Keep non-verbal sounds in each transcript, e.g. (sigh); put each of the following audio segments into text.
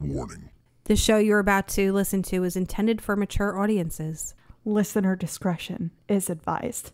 Warning. The show you're about to listen to is intended for mature audiences. Listener discretion is advised.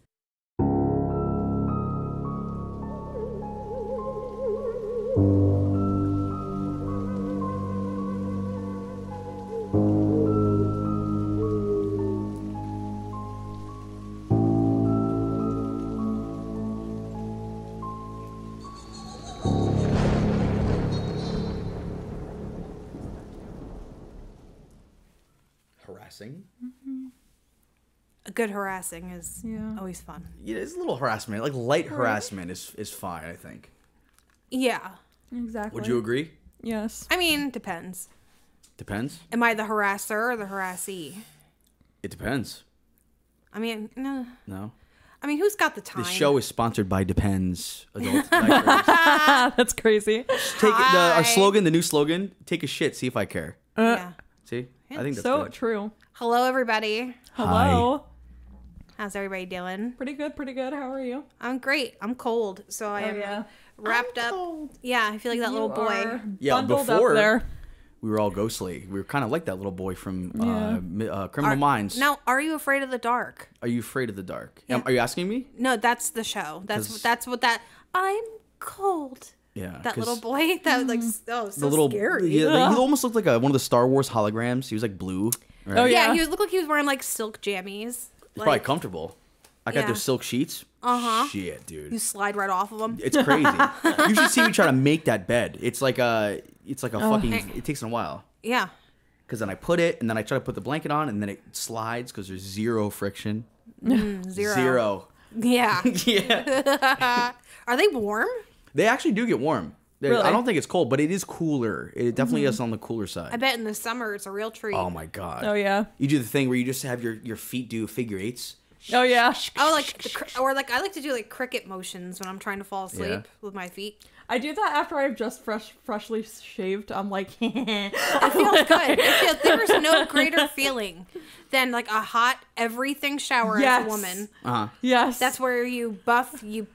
Good harassing is Yeah. always fun. Yeah, it's a little harassment. Like light harassment is is fine, I think. Yeah. Exactly. Would you agree? Yes. I mean, depends. Depends. Am I the harasser or the harassee? It depends. I mean, no. No. I mean, who's got the time? The show is sponsored by Depends Adult (laughs) (laughs) That's crazy. Take the, our slogan, the new slogan. Take a shit, see if I care. Uh, yeah. See, I think that's so good. true. Hello, everybody. Hello. How's everybody doing? Pretty good, pretty good. How are you? I'm great. I'm cold, so I Oh, am yeah. wrapped up. Yeah, I feel like that little boy. Yeah, bundled before- up there. We were all ghostly. We were kind of like that little boy from uh, Yeah. Mi- uh, Criminal Are- Minds. Now, are you afraid of the dark? Are you afraid of the dark? Am- Are you asking me? No, that's the show. That's 'Cause- that's what that. I'm cold. Yeah. that little boy. (laughs) That was like s- oh so The little scary. Yeah, like, he (laughs) almost looked like a, one of the Star Wars holograms. He was like blue. Right? Oh, Yeah, Yeah. he was, looked like he was wearing like silk jammies. It's Like, probably comfortable. I got Yeah. those silk sheets. Uh-huh. Shit, dude. you slide right off of them. It's crazy. (laughs) you should see me try to make that bed. It's like a, it's like a Oh. fucking. It takes a while. Yeah. Because then I put it, and then I try to put the blanket on, and then it slides because there's zero friction. Zero. Zero. Yeah. (laughs) yeah. (laughs) Are they warm? They actually do get warm. They- Really? I don't think it's cold, but it is cooler. It definitely is on the cooler side. I bet in the summer it's a real treat. oh my god. Oh yeah. You do the thing where you just have your, your feet do figure eights. Oh yeah. Oh, like the, or like I like to do like cricket motions when I'm trying to fall asleep Yeah. with my feet. I do that after I've just fresh freshly shaved. I'm like, (laughs) It feels (laughs) good. It feels, there's no greater feeling than like a hot everything shower as a woman. Uh huh. yes. That's where you buff, you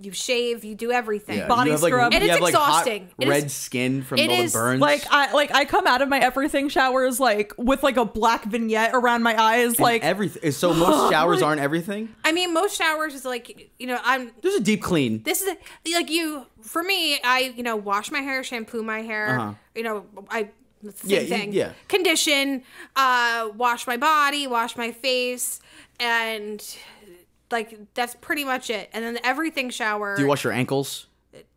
you shave, you do everything. Yeah. Body you have, like, scrub. You It is have, like, hot exhausting. It is- red skin from it all the is, burns. like I like I come out of my everything showers like with like a black vignette around my eyes. And Like everything. So most (laughs) showers aren't everything. I mean, most showers is like you know I'm. There's a deep clean. This is like you for me. I you know wash my hair, shampoo my hair. Uh-huh. You know I. It's the Yeah, same thing. yeah. Condition, uh, wash my body, wash my face, and like that's pretty much it. And then the everything shower. Do you wash your ankles?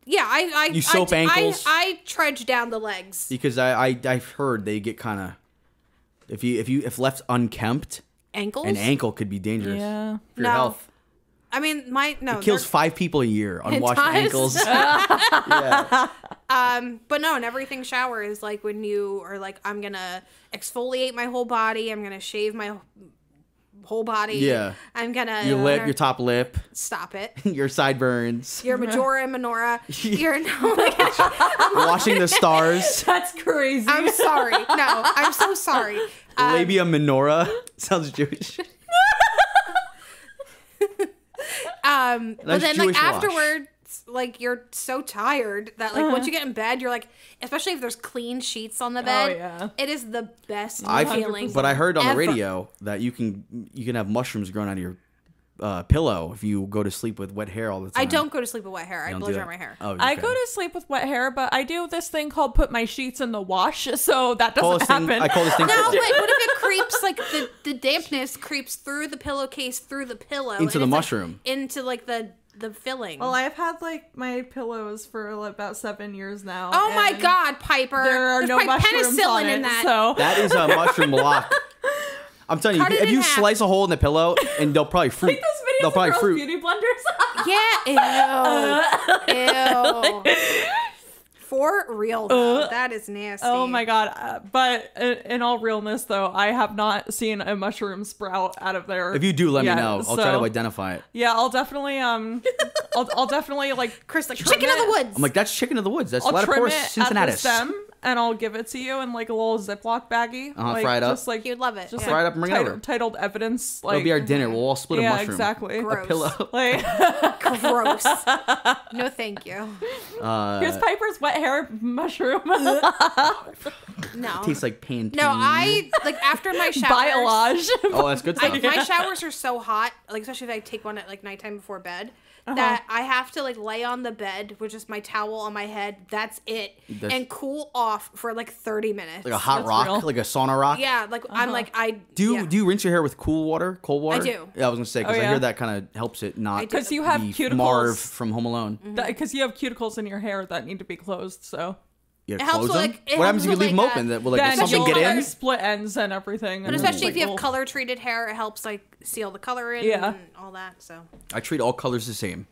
Yeah, I. I You soap I, ankles? I, I trudge down the legs. Because I, I I've heard they get kind of if you if you if left unkempt, Ankles. an ankle could be dangerous yeah. for your No. health. I mean, my no. It kills five people a year unwashed does? ankles. (laughs) yeah. Um, but no, an everything shower is like when you are like, I'm gonna exfoliate my whole body. I'm gonna shave my whole body. Yeah. I'm gonna Your lip, your top lip, stop it. (laughs) your sideburns, Your majora and menorah. (laughs) You're no, my (laughs) washing the stars, That's crazy. I'm sorry. No, I'm so sorry. Um, labia minora. Sounds Jewish. Um, but Nice then like Jewish wash. afterwards, like you're so tired that like once you get in bed, you're like, especially if there's clean sheets on the bed. yeah. It is the best I've, feeling. but I heard on the radio that you can you can have mushrooms growing out of your uh, pillow if you go to sleep with wet hair all the time. I don't go to sleep with wet hair. I You don't blow dry my hair. Oh, I go to sleep with wet hair, but I do this thing called put my sheets in the wash, (laughs) so that doesn't this thing, happen. I call this thing. No, (laughs) but what if it creeps like the, the dampness creeps through the pillowcase through the pillow Into and the it's, like, mushroom. into like the the filling. well, I've had like my pillows for about seven years now. oh my God, Piper! There are There's no mushrooms penicillin on it, in that. so That is a mushroom block. (laughs) I'm telling you, Cut if, if you half. slice a hole in the pillow, and they'll probably fruit. like those videos they'll of probably girls fruit. beauty blenders. (laughs) yeah, ew, uh, ew. (laughs) For real, though, that is nasty. oh my god! Uh, but in, in all realness, though, I have not seen a mushroom sprout out of there. If you do, let yet, me know. I'll try to identify it. Yeah, I'll definitely um, (laughs) I'll, I'll definitely like Chris, like trim chicken of the woods. I'm like, that's chicken of the woods. That's I'll trim Laetiporus it at the stem, and I'll give it to you in like a little Ziploc baggie. Uh-huh, like, fry it up. Just like You'd love it. Just yeah. Fry it up and bring it over. titled evidence. Like It'll be our dinner. We'll all split a yeah, mushroom. exactly. Gross. A pillow. (laughs) Like Gross. no, thank you. Uh, here's Piper's wet hair mushroom. (laughs) No. It tastes like Pantene. No, I like after my (laughs) showers. Biolage. Oh, that's good I, stuff. my showers are so hot, like especially if I take one at like nighttime before bed, Uh-huh. that I have to like lay on the bed with just my towel on my head. That's it, That's- and cool off for like thirty minutes. like a hot That's rock, real. like a sauna rock. yeah, like I'm like I Do you, yeah. do you rinse your hair with cool water, cold water? I do. Yeah, I was gonna say because Oh, I hear that kind of helps it not. Because you have be cuticles. Marv from Home Alone. Because you have cuticles in your hair that need to be closed, so You It helps close with, them. like- it what happens if you helps with, leave them like, open? uh, That will like then something you'll get have in? split ends and everything. But and especially it's if you have like, color treated hair, it helps like seal the color in Yeah. and all that. So I treat all colors the same,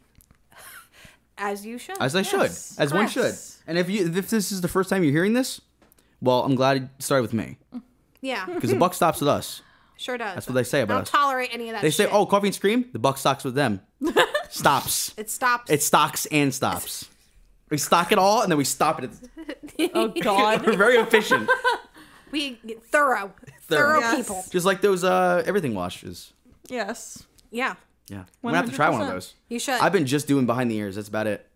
(laughs) as you should. as I should, Yes. as one should. Correct. And if you if this is the first time you're hearing this, well, I'm glad it started with me yeah, (laughs) because the buck stops with us. sure does. That's what they say I about don't us. tolerate any of that. They say, shit. "Oh, coffee and scream." The buck stops with them. (laughs) Stops. it stops. It stocks and stops. We stock it all and then we stop it. oh (laughs) god. We're very efficient. we get thorough, Thorough. thorough Yes. people. Just like those uh everything washes. yes. Yeah, Yeah. I'm gonna have to try one of 100%. those. you should. I've been just doing behind the ears. That's about it.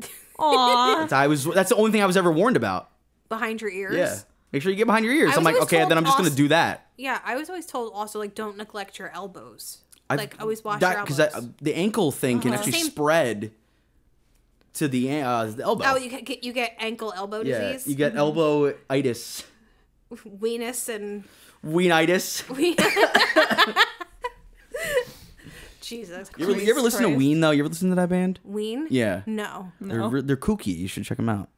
(laughs) Aw. That's, I was. That's the only thing I was ever warned about. behind your ears. Yeah. Make sure you get behind your ears. I I'm was like, always okay, told then I'm just gonna also- do that. Yeah, I was always told also like don't neglect your elbows. I've- like always wash that your because elbows. the ankle thing can actually Same- spread to the uh, the elbow. oh, you get you get ankle elbow yeah, disease, you get elbow itis, weenus and weenitis. we. (laughs) Jesus You ever, Christ. you ever listen to Ween though? You ever listen to that band? Ween? Yeah. No. They're No. they're kooky. You should check them out.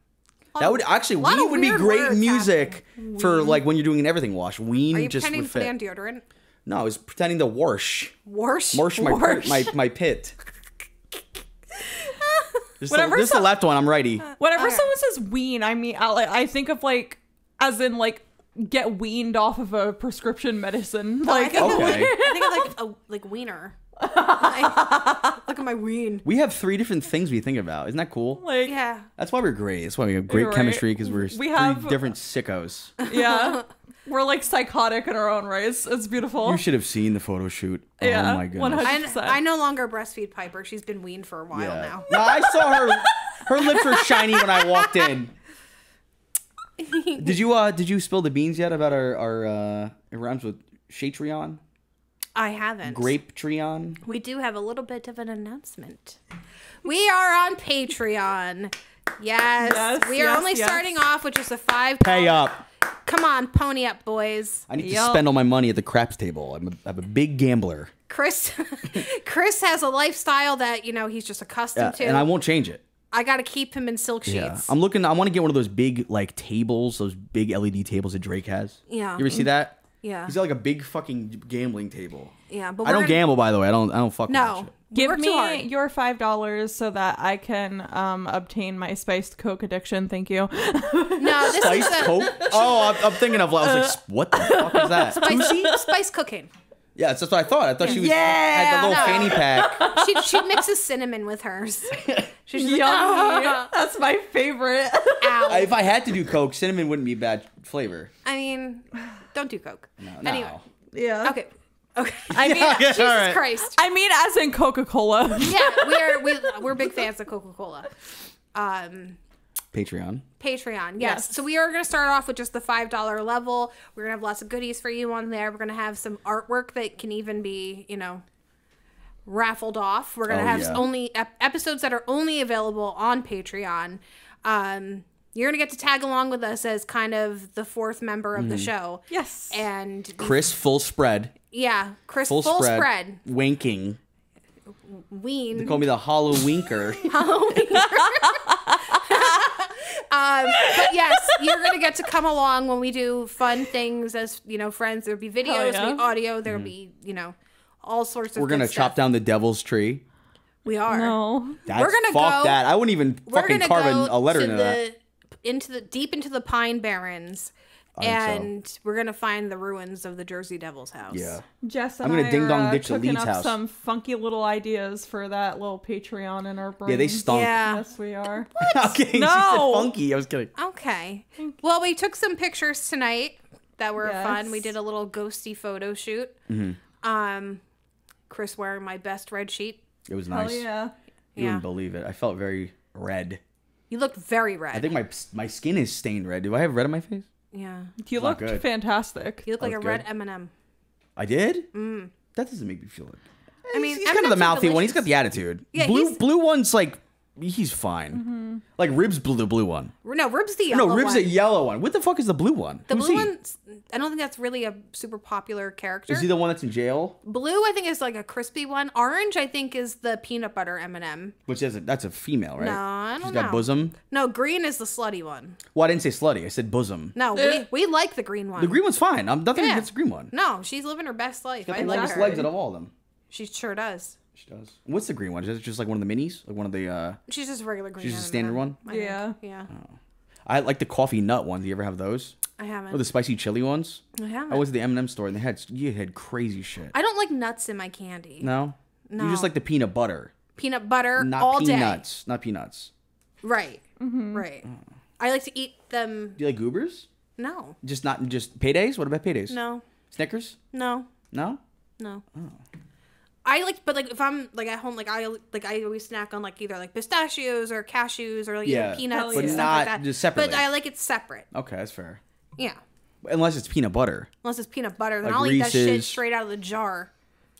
Lot That would actually Ween would be great words music for like when you're doing an everything wash. Ween Are you just pretending would fit. on deodorant? No, I was pretending to wash, Wash. wash my my my pit. (laughs) Just the, Whatever this is the so- left one. I'm righty. Uh, Whenever Okay. someone says wean, I mean, I, I think of like, as in like, get weaned off of a prescription medicine. I Like, think, of, Okay. I think of like a like wiener. (laughs) Like, look at my ween. We have three different things we think about. Isn't that cool? like, Yeah. That's why we're great. That's why we have great right. chemistry because we're We three have- different sickos. yeah. (laughs) We're like psychotic in our own right. It's, it's beautiful. You should have seen the photo shoot. Yeah, oh my goodness. 100%. I, I no longer breastfeed Piper. She's been weaned for a while Yeah. now. No, I saw her. Her lips were shiny when I walked in. (laughs) Did you uh did you spill the beans yet about our our uh it rhymes with Shatrion? I haven't. Grape Treon? We do have a little bit of an announcement. We are on Patreon. Yes. Yes, we are yes, only yes. starting off with just a five. Pay up. Come on, pony up, boys. I need to spend all my money at the craps table. I'm a, I'm a big gambler. Chris (laughs) Chris has a lifestyle that, you know, he's just accustomed Yeah, to. and I won't change it. I got to keep him in silk sheets. Yeah. I'm looking I want to get one of those big like tables, those big LED tables that Drake has. Yeah. You ever see that? Yeah. He's got like a big fucking gambling table. Yeah, but I don't gonna- gamble by the way. I don't I don't fuck No. Give me your five dollars so that I can um, obtain my spiced Coke addiction. Thank you. (laughs) No, this Spiced is a Coke? Oh, I'm, I'm thinking of. I was like, what the fuck is that? spice, spice cooking. Yeah, that's, that's what I thought. I thought she was Yeah. had the little No. fanny pack. She she mixes cinnamon with hers. (laughs) She's just like, Yummy. That's my favorite. Ow. if I had to do Coke, cinnamon wouldn't be a bad flavor. I mean, don't do coke. No, Anyway, no. yeah. okay, okay. (laughs) I mean, (laughs) Yeah, Jesus all right. Christ. I mean, as in Coca Cola. (laughs) Yeah, we are we, we're big fans of Coca Cola. Um, Patreon. Patreon, yes. Yes. So we are going to start off with just the five dollar level. We're gonna have lots of goodies for you on there. We're gonna have some artwork that can even be, you know, raffled off. We're gonna Oh, have yeah. only ep- episodes that are only available on Patreon. Um, you're gonna get to tag along with us as kind of the fourth member of the Mm-hmm. show. Yes. And Chris, full spread. yeah, Chris, Full, full, spread. spread. Winking. Ween. Call me the hollow winker. (laughs) (laughs) Um, but yes, you're gonna get to come along when we do fun things as you know, friends. There'll be videos, there'll yeah. be audio, there'll be you know, all sorts of. We're gonna good chop stuff. down the devil's tree. We are. no. That's, We're gonna fuck go- that. I wouldn't even fucking carve go a, a letter to into the that. Into the deep into the Pine Barrens, think so. and we're gonna find the ruins of the Jersey Devil's house. Yeah. Jess and I'm gonna I ding dong ditch the cooking Leeds up house. some funky little ideas for that little Patreon in our brains. Yeah, they stunk. Yeah. Yes, we are. (laughs) (laughs) okay, she said No. funky. I was kidding. Okay. Well, we took some pictures tonight that were fun. We did a little ghosty photo shoot. Mm-hmm. Um, Chris wearing my best red sheet. It was Hell nice. yeah. You Yeah. wouldn't believe it. I felt very red. You looked very red. I think my my skin is stained red. Do I have red on my face? Yeah. You not looked good. fantastic. You look like a That's red. M&M. I did. Mm. That doesn't make me feel like. I mean, he's kind of the M&Ms are mouthy one. He's got the attitude. Yeah, blue he's- blue one's like he's fine. Like ribs blue the blue one. No, Rib's the yellow No, ribs one. the yellow one. What the fuck is the blue one? The Who's blue he? one, I don't think that's really a super popular character. Is he the one that's in jail? Blue, I think, is like a crispy one. Orange, I think, is the peanut butter M&M. Which is a, that's a female, right? No, I don't got know. bosom. No, green is the slutty one. Well, I didn't say slutty. I said bosom. No, Eh. we, we like the green one. The green one's fine. I'm nothing Yeah. against the green one. No, she's living her best life. Got I the like her. legs out of all of them. She sure does. She does. What's the green one? Is it just like one of the minis? Like one of the uh She's just a regular green. She's just a standard one? I think. Yeah. Yeah. I like the coffee nut ones. Do you ever have those? I haven't. Or the spicy chili ones? I haven't. I was at the M&M store and they had you had crazy shit. I don't like nuts in my candy. No? No. You just like the peanut butter, Peanut butter not all day. peanuts, not peanuts. Right. Mm-hmm. Right. I like to eat them. Do you like goobers? No. Just not just paydays? What about paydays? No. Snickers? No. No? No. Oh. I like, but like if I'm like at home, like I like I always snack on like either like pistachios or cashews or like Yeah, even peanuts Hell and yeah. stuff But like that. just separately. But I like it separate. Okay, that's fair. Yeah. Unless it's peanut butter. Unless it's peanut butter, then Like I'll eat that shit straight out of the jar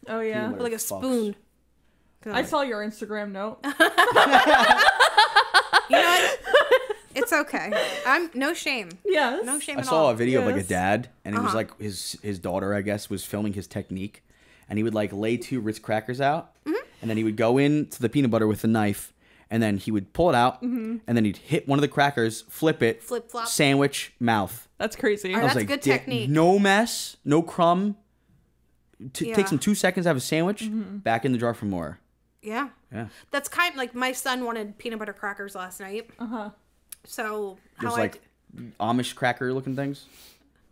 Oh yeah. with like a Fucks. spoon. I saw your Instagram note. (laughs) You know what? it's okay. I'm no shame. yes. No shame I at saw all. a video of like a Yes. dad, and it was Uh-huh. like his his daughter, I guess, was filming his technique, and he would like lay two Ritz crackers out, Mm-hmm. and then he would go into the peanut butter with a knife, and then he would pull it out, and then he'd hit one of the crackers, flip it, Mm-hmm. Flip flop. sandwich, mouth. That's crazy. All right. That's like, good technique." No mess, no crumb. T- Yeah. Takes him two seconds to have a sandwich. Mm-hmm. Back in the jar for more. Yeah. Yeah, That's kind of like my son wanted peanut butter crackers last night. Uh huh. So how there's I like Amish cracker looking things,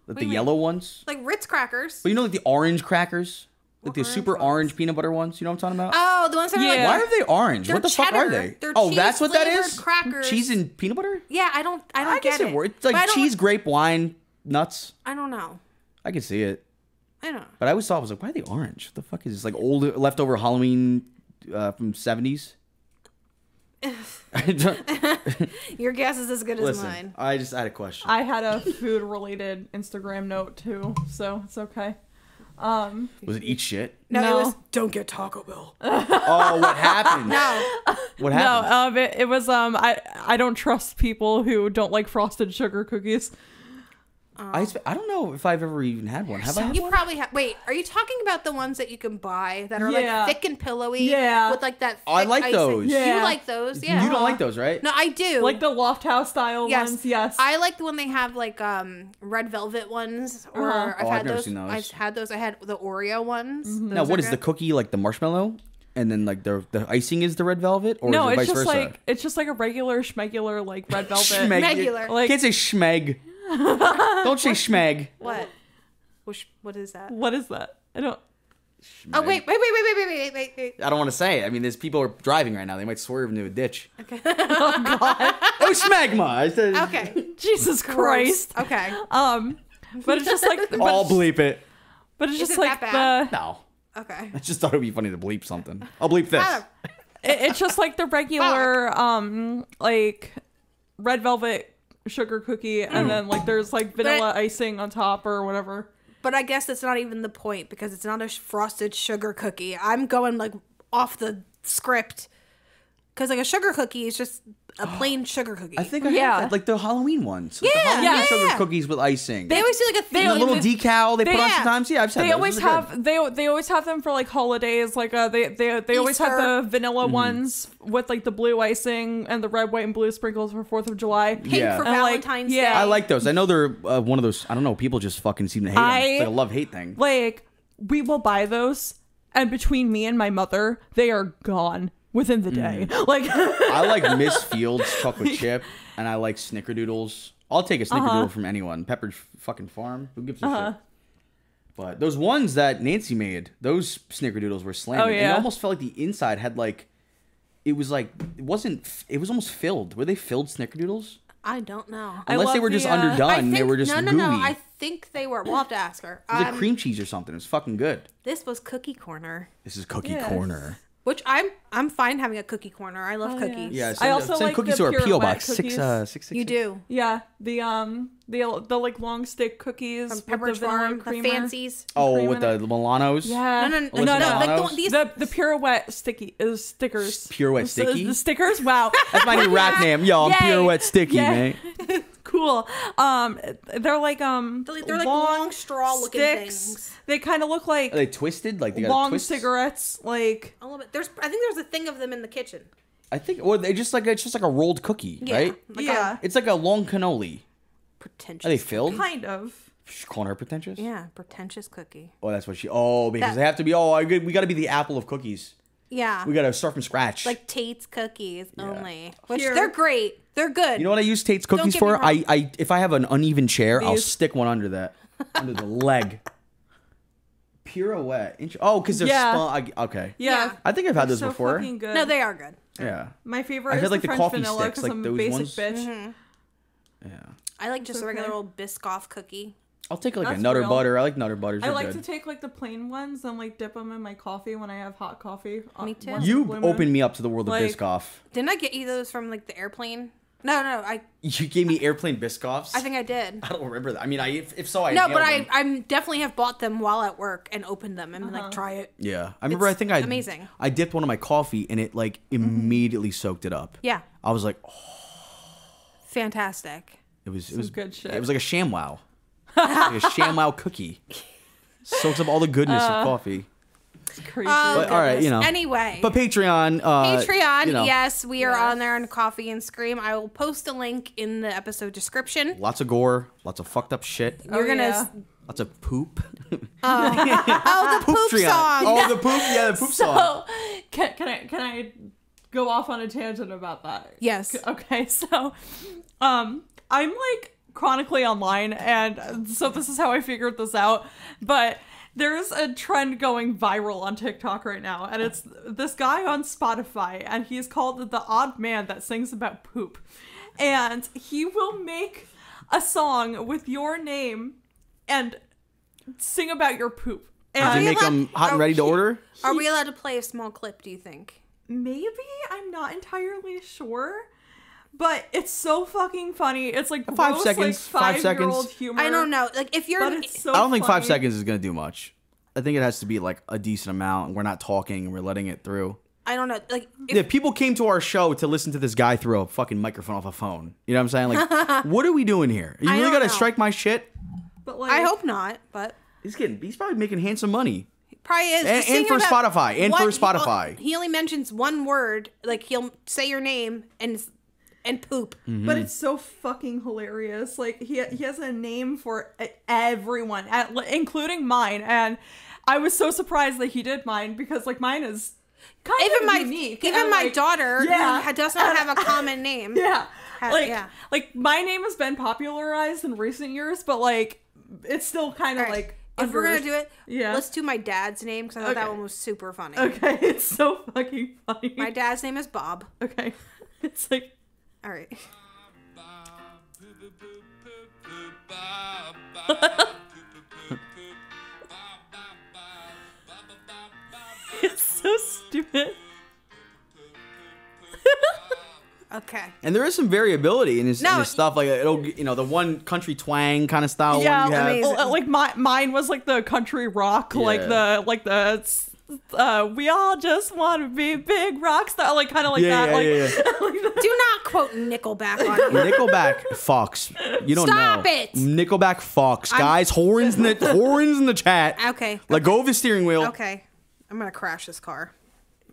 like the do you mean? yellow ones. like Ritz crackers. But you know, like the orange crackers, like the orange super ones? orange peanut butter ones. You know what I'm talking about? Oh, the ones that are like Why are they orange? What the fuck are they? They're oh, that's what that is. cheese-flavored crackers. Cheese and peanut butter. Yeah, I don't I don't I guess get it it. works. It's like cheese, grape, wine, nuts. I don't know. I can see it, I don't know. but I always thought I was like, why are they orange? What the fuck is this? Like old leftover Halloween uh, from seventies. (laughs) (laughs) Your guess is as good as mine. I just had a question. I had a food related Instagram note too, so it's okay. Um, Was it eat shit? No, No. it was don't get Taco Bell. (laughs) Oh, what happened? No. What no, happened? um, it, it was um, I I don't trust people who don't like frosted sugar cookies. I, sp- I don't know if I've ever even had one. Have I had You one? probably have. Wait, are you talking about the ones that you can buy that are Yeah. like thick and pillowy? Yeah. With like that. I like icing? those. Yeah. You like those? Yeah. You don't like those, right? No, I do. Like the Lofthouse style yes. ones, yes. I like the one they have like um red velvet ones, or Uh-huh. I've Oh, had I've never those. seen those. I've had those. I had the Oreo ones. Mm-hmm. Now, Those what is the cookie like? The marshmallow, and then like the the icing is the red velvet, or no, is it it's vice just versa? like it's just like a regular schmegular like red velvet. (laughs) Schmeg. Regular. Like- Can't say schmeg. (laughs) Don't say schmeg. What? Which, what is that? What is that? I don't. Oh wait, wait, wait, wait, wait, wait, wait, wait, wait. I don't want to say it. I mean, there's people are driving right now. They might swerve into a ditch. Okay. (laughs) Oh, god. (laughs) oh schmegma! I said, okay. Jesus Christ. Okay. Um, but it's just like, but, I'll bleep it. but it's Is just it like that bad? the. No, Okay. I just thought it'd be funny to bleep something. I'll bleep this. It- it's just like the regular um like red velvet sugar cookie and mm. then like there's like vanilla icing on top or whatever But I guess that's not even the point because it's not a frosted sugar cookie. I'm going like off the script because like a sugar cookie is just a (gasps) plain sugar cookie. I think I Yeah. have that, like the Halloween ones. Like the Yeah, Halloween yeah. sugar cookies with icing. they always do like a They- thing. the little they- decal they, put on sometimes. Yeah, I've said they those. always Those are good. have they they always have them for like holidays like uh they they, they always have the vanilla Mm-hmm. ones with like the blue icing and the red white and blue sprinkles for fourth of july pink Yeah. for And, like, Valentine's yeah. Day. I like those. I know they're uh, one of those. I don't know. People just fucking seem to hate them. It's like a love hate thing. like we will buy those and between me and my mother they are gone within the day Mm. (laughs) like I like (laughs) Miss Fields chocolate chip, and I like Snickerdoodles. I'll take a Snickerdoodle Uh-huh. from anyone. Pepperidge fucking Farm. Who gives a shit? But those ones that Nancy made, those Snickerdoodles were slamming. Oh, And it almost felt like the inside had like, it was like it wasn't. It was almost filled. Were they filled Snickerdoodles? I don't know. Unless they love were just uh, underdone. Think, they were just no, no, gooey. no. I think they were. We'll have to ask her. it was like Um, cream cheese or something. It was fucking good. this was Cookie Corner. This is Cookie Yes. Corner. Which I'm I'm fine having a cookie corner. I love Oh, cookies. Yeah, I send, also send like cookies the to our PO box six cookies. uh six six. You do. Yeah, the um the the like long stick cookies From with Pepperidge the vanilla Farm, the fancies. Oh, with the. Milanos. Yeah. No, no, no, What's no, no. Like the, these, The the pirouette sticky is stickers. Pirouette So sticky? The stickers. Wow. That's my new rap (laughs) name. Yo, I'm Yay. pirouette sticky, man. (laughs) cool. Um, they're like um They're like- they're like long straw-looking sticks. things. They kind of look like Are they twisted? Like they got long twists? cigarettes. Like a little bit. There's I think there's a thing of them in the kitchen. I think, or they just like it's just like a rolled cookie, Yeah. right? Like yeah, It's like a long cannoli. Pretentious. Are they filled? kind of. She's calling her pretentious. Yeah, pretentious cookie. Oh, that's what she. Oh, because That- they have to be. Oh, I, we got to be the apple of cookies. Yeah. We got to start from scratch. like Tate's cookies only. Which Here. they're great. They're good. you know what I use Tate's cookies for? I. I, if I have an uneven chair, I'll stick one under that, under the (laughs) leg. Pirouette. Int- Oh, because they're Yeah. spun. I, okay. Yeah, Yeah. I think I've had They're those so before. fucking good. no, they are good. Yeah. My favorite I is had, like, the, the French coffee vanilla sticks, because like I'm a those basic ones. bitch. Mm-hmm. Yeah. I like just a regular okay. old Biscoff cookie. I'll take like a That's Nutter real. Butter. I like Nutter Butters. I They're like good. to take like the plain ones and like dip them in my coffee when I have hot coffee. uh, Me too. once in a You blue opened me up to the world of Biscoff. Didn't I get you those from like the airplane? No, no, I You gave me airplane Biscoffs. I think I did. I don't remember that. I mean, I if, if so, I No, but I them. I definitely have bought them while at work and opened them and been like try it. Yeah, I remember. It's I think I amazing. I dipped one of my coffee and it like immediately soaked it up. Yeah, I was like, oh, fantastic. it was it Some was good shit. It was like a ShamWow, like a ShamWow cookie. Soaks up all the goodness Uh, of coffee. It's crazy. Oh, But, all right, you know. Anyway, But Patreon, uh, Patreon, you know, yes, we are Yes. on there on Coffee and Scream. I will post a link in the episode description. lots of gore, lots of fucked up shit, You're Oh, gonna yeah. s- lots of poop. (laughs) oh the poop, Patreon. song. Oh, the poop. Yeah, the poop (laughs) song. So can, can I can I go off on a tangent about that? Yes. Okay, (laughs) so um I'm like chronically online and so this is how I figured this out. But there's a trend going viral on TikTok right now, and it's this guy on Spotify, and he's called the odd man that sings about poop. And he will make a song with your name and sing about your poop. Does And it make them hot and ready to order? Are we allowed to play a small clip? Do you think? Maybe I'm not entirely sure, but it's so fucking funny. It's like Five gross, seconds, like, five seconds. five-year-old Humor. I don't know. Like if you're, but so. I don't think five seconds is gonna do much. I think it has to be like a decent amount. and We're not talking. and We're letting it through. I don't know. Like if, Yeah, people came to our show to listen to this guy throw a fucking microphone off a phone. You know what I'm saying? Like, (laughs) what are we doing here? You I really gotta know. strike my shit? But like, I hope not, but He's getting. He's probably making handsome money. probably is. And- and for Spotify, and for one- he- Spotify. He, only mentions one word. Like he'll say your name and and poop. Mm. But it's so fucking hilarious. Like he he has a name for everyone, at, including mine, and I was so surprised that he did mine because like mine is kind Even of my unique. even and, my like, daughter, yeah. who does not have a common (laughs) name. Yeah. Ha- like yeah. like my name has been popularized in recent years, but like it's still kind of All right. like if we're gonna do it, Yeah. let's do my dad's name because I thought that one was super funny. Okay, (laughs) it's so fucking funny. My dad's name is Bob. okay. (laughs) It's like All right. (laughs) it's so stupid. Okay. And there is some variability in his, in his stuff. Like it'll, you know, the one country twang kind of style yeah, one you have. amazing. well, like my mine was like the country rock, like the like the uh we all just want to be big rock star, like kind of like Yeah, that. yeah, like, yeah, (laughs) like. Do not quote Nickelback on (laughs) me. Nickelback fucks. You don't Stop know. it. Nickelback fucks. Guys, horns in the (laughs) horns in the chat. Okay. Let go of the steering wheel. Okay. I'm gonna crash this car.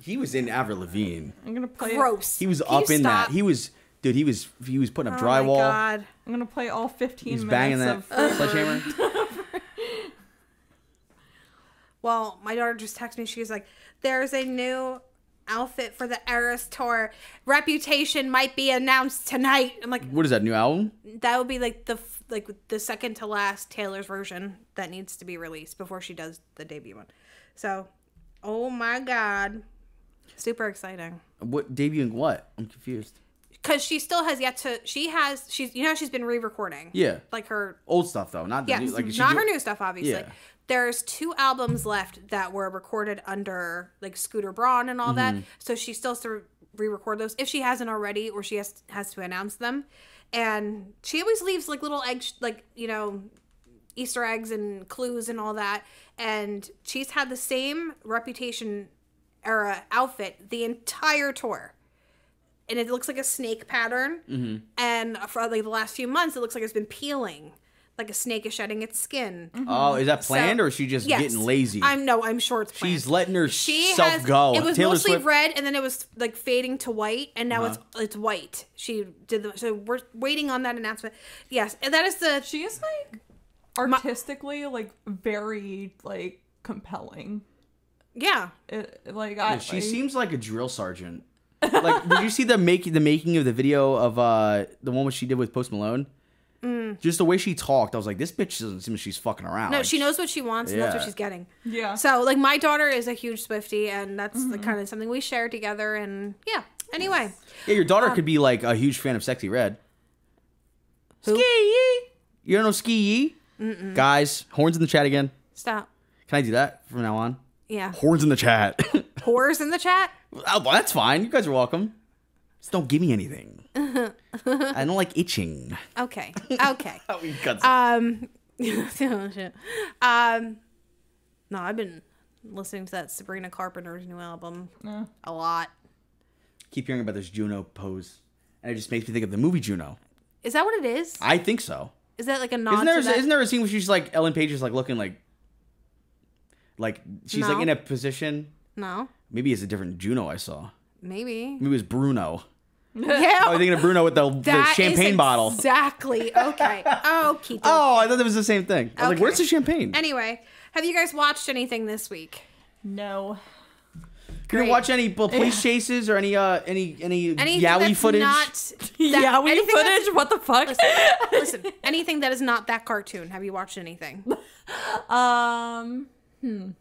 He was in Avril Lavigne. I'm gonna play. Gross. He was Can up in that. He was, dude. He was he was putting up Oh my drywall. God. I'm gonna play all 15 He's minutes banging that of Freebird. sledgehammer. Well, my daughter just texted me. She's like, "There's a new outfit for the Eras tour. Reputation might be announced tonight." I'm like, What is that new album? that would be like the like the second to last Taylor's version that needs to be released before she does the debut one. So, oh my god, super exciting. What debuting? What? I'm confused. because she still has yet to. She has. She's. You know, she's been re-recording. Yeah. Like her. Old stuff though, not the Yes. new. Like she not her new stuff, obviously. Yeah. There's two albums left that were recorded under like Scooter Braun and all that. Mm-hmm. So she still has to re-record those if she hasn't already, or she has has to announce them. And she always leaves like little eggs, like you know, Easter eggs and clues and all that. And she's had the same reputation era outfit the entire tour. And it looks like a snake pattern. Mm-hmm. And for like the last few months, it looks like it's been peeling. Like a snake is shedding its skin. Oh, is that planned So- or is she just Yes. getting lazy? I'm no, I'm sure it's planned. She's letting herself she has go. It was Taylor mostly Swift. Uh-huh. red, and then it was like fading to white, and now it's it's white. She did the so we're waiting on that announcement. Yes, and that is the She is like artistically like very like compelling. yeah. It, like I, She like- seems like a drill sergeant. Like, did you see the making the making of the video of uh the one which she did with Post Malone? Just the way she talked, I was like, this bitch doesn't seem like she's fucking around. Mm. No, Like, she knows what she wants, and that's what she's getting. yeah. So like my daughter is a huge Swiftie, and that's Mm-hmm. the kind of something we share together. And yeah. Anyway, Yeah, your Um, daughter could be like a huge fan of Sexyy Red. Who? Skee Yee. You don't know Skee Yee? Guys, horns in the chat again. stop. Can I do that from now on? Yeah, Horns in the chat. whores in the chat. (laughs) oh, well, that's fine. You guys are welcome. Just don't give me anything. (laughs) I don't like itching. Okay, (laughs) okay. Oh, we cut Um, (laughs) um, no, I've been listening to that Sabrina Carpenter's new album Yeah. a lot. Keep hearing about this Juno pose, and it just makes me think of the movie Juno. Is that what it is? I think so. Is that like a nod Isn't there, to that? isn't there a scene where she's like Ellen Page is like looking like, like she's like in a position? no, Maybe it's a different Juno I saw. maybe. Maybe it was Bruno. Yeah, (laughs) I was thinking of Bruno with the, the that is champagne bottle. Exactly. Okay. Oh, keep. (laughs) Oh, I thought that was the same thing. I was like, Okay. where's the champagne? Anyway, have you guys watched anything this week? No. Can you great. watch any uh, police (laughs) chases or any uh any any Anything yowie that's footage? not that, yeah, we anything that's- footage. What the fuck? Listen, anything that is not that cartoon. Have you watched anything? um, You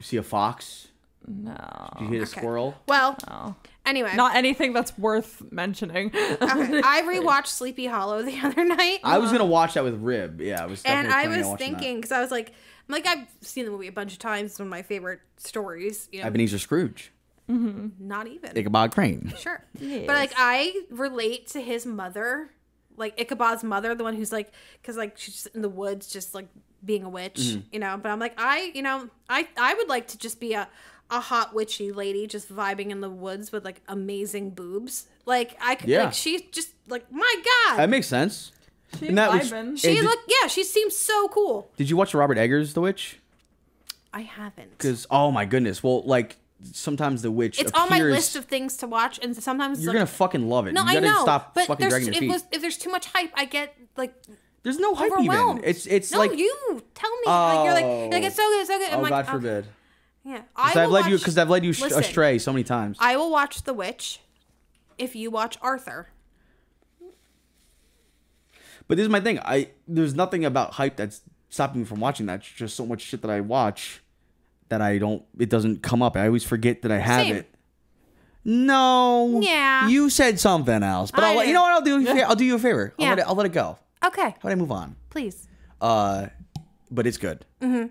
see a fox? no. You hit a Okay. squirrel? Well, No. Anyway, Not anything that's worth mentioning. okay. (laughs) I rewatched Sleepy Hollow the (laughs) other night. I was gonna watch that with Rib. Yeah, I was. and I was thinking because I was like, I'm like I've seen the movie a bunch of times. It's one of my favorite stories. You know, Ebenezer Scrooge, not even Ichabod Crane. sure, Yes. but like I relate to his mother, like Ichabod's mother, the one who's like, because like she's just in the woods, just like being a witch, Mm-hmm. you know. But I'm like, I, you know, I I would like to just be a a hot witchy lady just vibing in the woods with like amazing boobs. Like I could, Yeah. like she's just like my god. That makes sense. She's And that was- vibing. she Hey, did- look, yeah, she seems so cool. Did you watch Robert Eggers' The Witch? I haven't. Because oh my goodness, well, like sometimes the witch It's appears. on my list of things to watch, and sometimes You're like, gonna fucking love it. no, you I gotta know, stop but fucking dragging your feet. was if there's too much hype, I get like There's no hype overwhelmed. even. It's it's no, like you tell me like you're like you're like Oh. it's so good, it's so good. I'm oh like, God okay. forbid. Yeah, I I've will led you because I've led you Listen, astray so many times. I will watch The Witch if you watch Arthur. But this is my thing. I there's nothing about hype that's stopping me from watching that. It's just so much shit that I watch that I don't. It doesn't come up. I always forget that I have Same. it. No. Yeah. You said something else, but I I'll you know what I'll do. (laughs) you a I'll do you a favor. I'll Yeah. let it. I'll let it go. Okay, How about I move on? please. Uh, but it's good. Mm-hmm.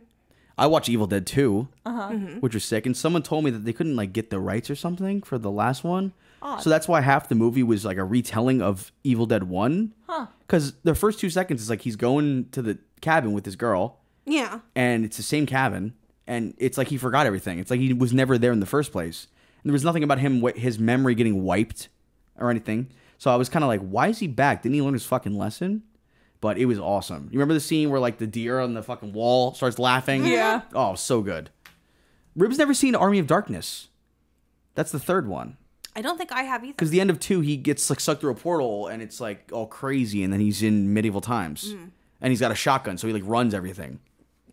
I watched Evil Dead 2, Uh-huh. which was sick, and someone told me that they couldn't like get the rights or something for the last one. Odd. So that's why half the movie was like a retelling of Evil Dead 1. Huh. Because the first two seconds is like he's going to the cabin with his girl, Yeah, and it's the same cabin, and it's like he forgot everything. It's like he was never there in the first place. And there was nothing about him, wi- his memory getting wiped or anything. So I was kind of like, why is he back? Didn't he learn his fucking lesson? But it was awesome. You remember the scene where like the deer on the fucking wall starts laughing? Yeah. Oh, so good. Rib's never seen Army of Darkness. That's the third one. I don't think I have either. Because the end of two, he gets like sucked through a portal and it's like all crazy, and then he's in medieval times, Mm. and he's got a shotgun, so he like runs everything.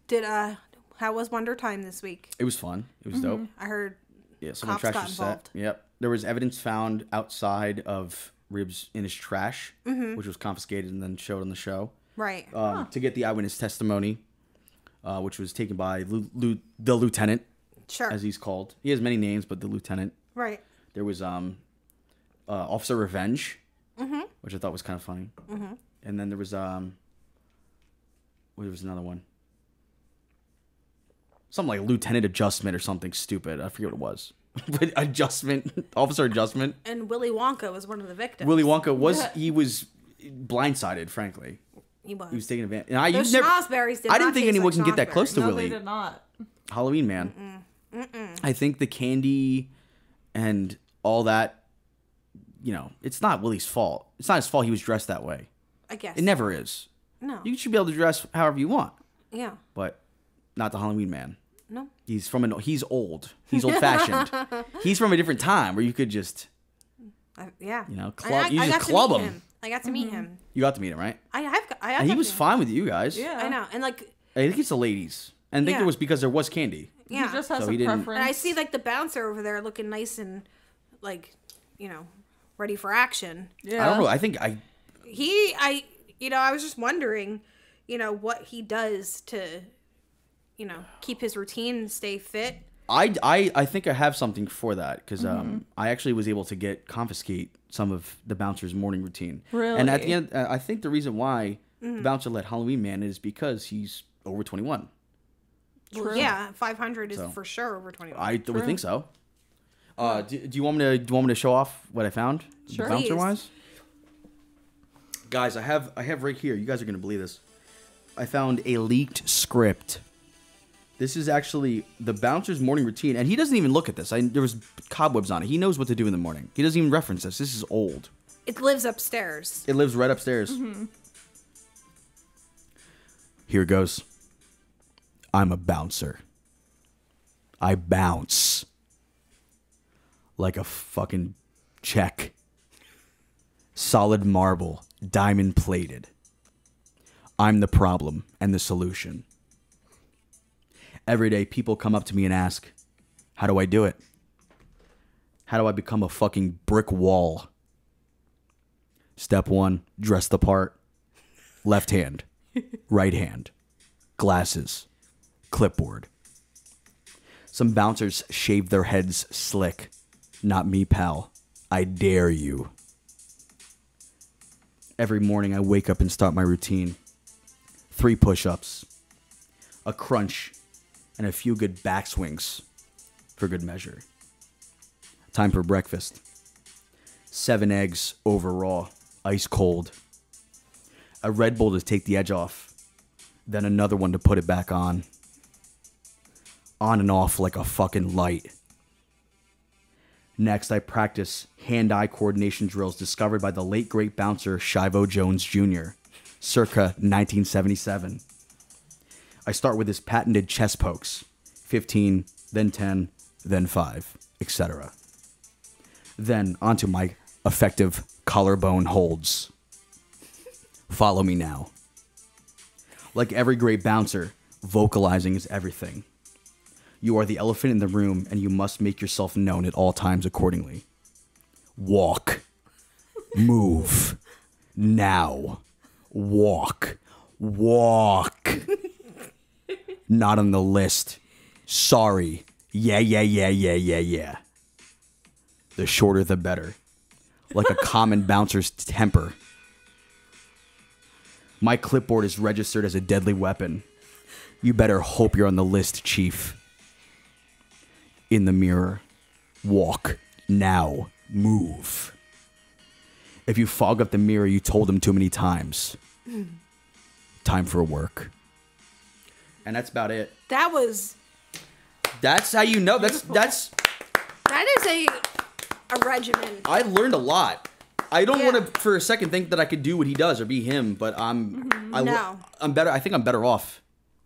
Did uh, how was Wonder Time this week? It was fun. It was dope. I heard. Yeah, someone. Cops trashed got the set. involved. Yep. There was evidence found outside of Ribs in his trash, Mm-hmm. which was confiscated and then showed on the show Right. um, to get the eyewitness testimony, uh, which was taken by Lu- Lu- the lieutenant, sure. as he's called. He has many names, but the lieutenant. right. There was um, uh, Officer Revenge, which I thought was kind of funny. And then there was um, well, there was another one. Something like Lieutenant Adjustment or something stupid. I forget what it was. (laughs) but adjustment, Officer Adjustment. And Willy Wonka was one of the victims. Willy Wonka was Yeah. he was blindsided, frankly. he was. He was taking advantage. And I Those you've never, did I didn't think anyone like can get that close to No, Willy. they did not. Halloween man. I think the candy and all that, you know, it's not Willie's fault. It's not his fault he was dressed that way. I guess. It never is. No. You should be able to dress however you want, yeah. but not the Halloween man. No. He's from an he's old. He's (laughs) old fashioned. he's from a different time where you could just I, yeah. You know, I- club- I, you I just got club to meet him. I got to meet mm-hmm. him. you got to meet him, right? I have. I have. And he was fine with you guys. Yeah. I know, and like, I think it's the ladies. And I think Yeah. it was because there was candy. yeah. He just has So a he didn't- preference. and I see like the bouncer over there looking nice and like, you know, ready for action. yeah. I don't know. I think I He, I, you know, I was just wondering, you know, what he does to, you know, keep his routine, stay fit. I, I, I think I have something for that because Mm-hmm. um, I actually was able to get confiscate some of the bouncer's morning routine. Really? And at the end, uh, I think the reason why Mm. the bouncer let Halloween Man is because he's over twenty one. Well, True. yeah, five hundred is So. for sure over twenty. I th- would think so. Uh, do, do you want me to do you want me to show off what I found Sure. bouncer wise? Guys, I have I have right here. You guys are gonna believe this. I found a leaked script. This is actually the bouncer's morning routine, and he doesn't even look at this. I, there was cobwebs on it. He knows what to do in the morning. He doesn't even reference this. This is old. It lives upstairs. It lives right upstairs. Mm-hmm. Here goes. I'm a bouncer. I bounce like a fucking check. Solid marble, diamond plated. I'm the problem and the solution. Every day, people come up to me and ask, How do I do it? How do I become a fucking brick wall? Step one, dress the part. Left hand, (laughs) right hand, glasses, clipboard. Some bouncers shave their heads slick. Not me, pal. I dare you. Every morning I wake up and start my routine. Three push ups, a crunch, and a few good backswings for good measure. Time for breakfast seven eggs over raw, ice cold. A Red Bull to take the edge off, then another one to put it back on. On and off like a fucking light. Next, I practice hand eye coordination drills discovered by the late great bouncer Shivo Jones Jr., circa 1977. I start with his patented chest pokes 15, then 10, then 5, etc then onto my effective collarbone holds. Follow me now. Like every great bouncer, vocalizing is everything. You are the elephant in the room, and you must make yourself known at all times accordingly. Walk. Move. Now. Walk. Walk. Not on the list. Sorry. Yeah, yeah, yeah, yeah, yeah, yeah the shorter the better. Like a common (laughs) bouncer's temper. My clipboard is registered as a deadly weapon. You better hope you're on the list, Chief. In the mirror. Walk. Now. Move. If you fog up the mirror, you told him too many times. (laughs) Time for work. And that's about it. That was That's how you know. That's that's that is a a regimen. I learned a lot. I don't Yeah. want to for a second think that I could do what he does or be him, but I'm I, Mm-hmm. No. I'm better. I think I'm better off.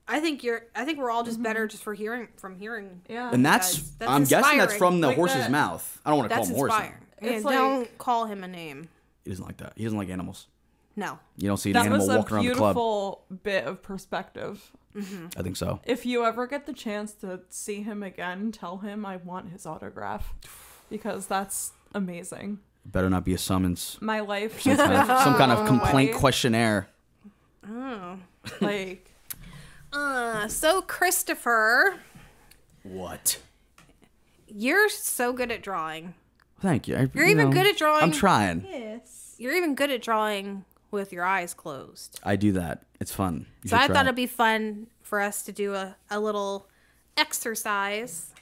I think you're. I think we're all just better just for hearing from hearing. Yeah. And that's, That's- that's I'm guessing that's from the Like horse's that- mouth. I don't want to call That's him horse. inspiring. It's And like- don't call him a name. He doesn't like that. He doesn't like animals. No. You don't see an that animal was a walking around the club. a beautiful bit of perspective. I think so. If you ever get the chance to see him again, tell him I want his autograph because that's amazing. Better not be a summons. My life Some kind of, some kind of (laughs) complaint questionnaire. Oh, like (laughs) Uh, so Christopher, What? you're so good at drawing. Thank you. I- You're you even know, good at drawing. I'm trying. Yes. You're even good at drawing with your eyes closed. I do that. It's fun. You So I try thought it. it'd be fun for us to do a, a little exercise.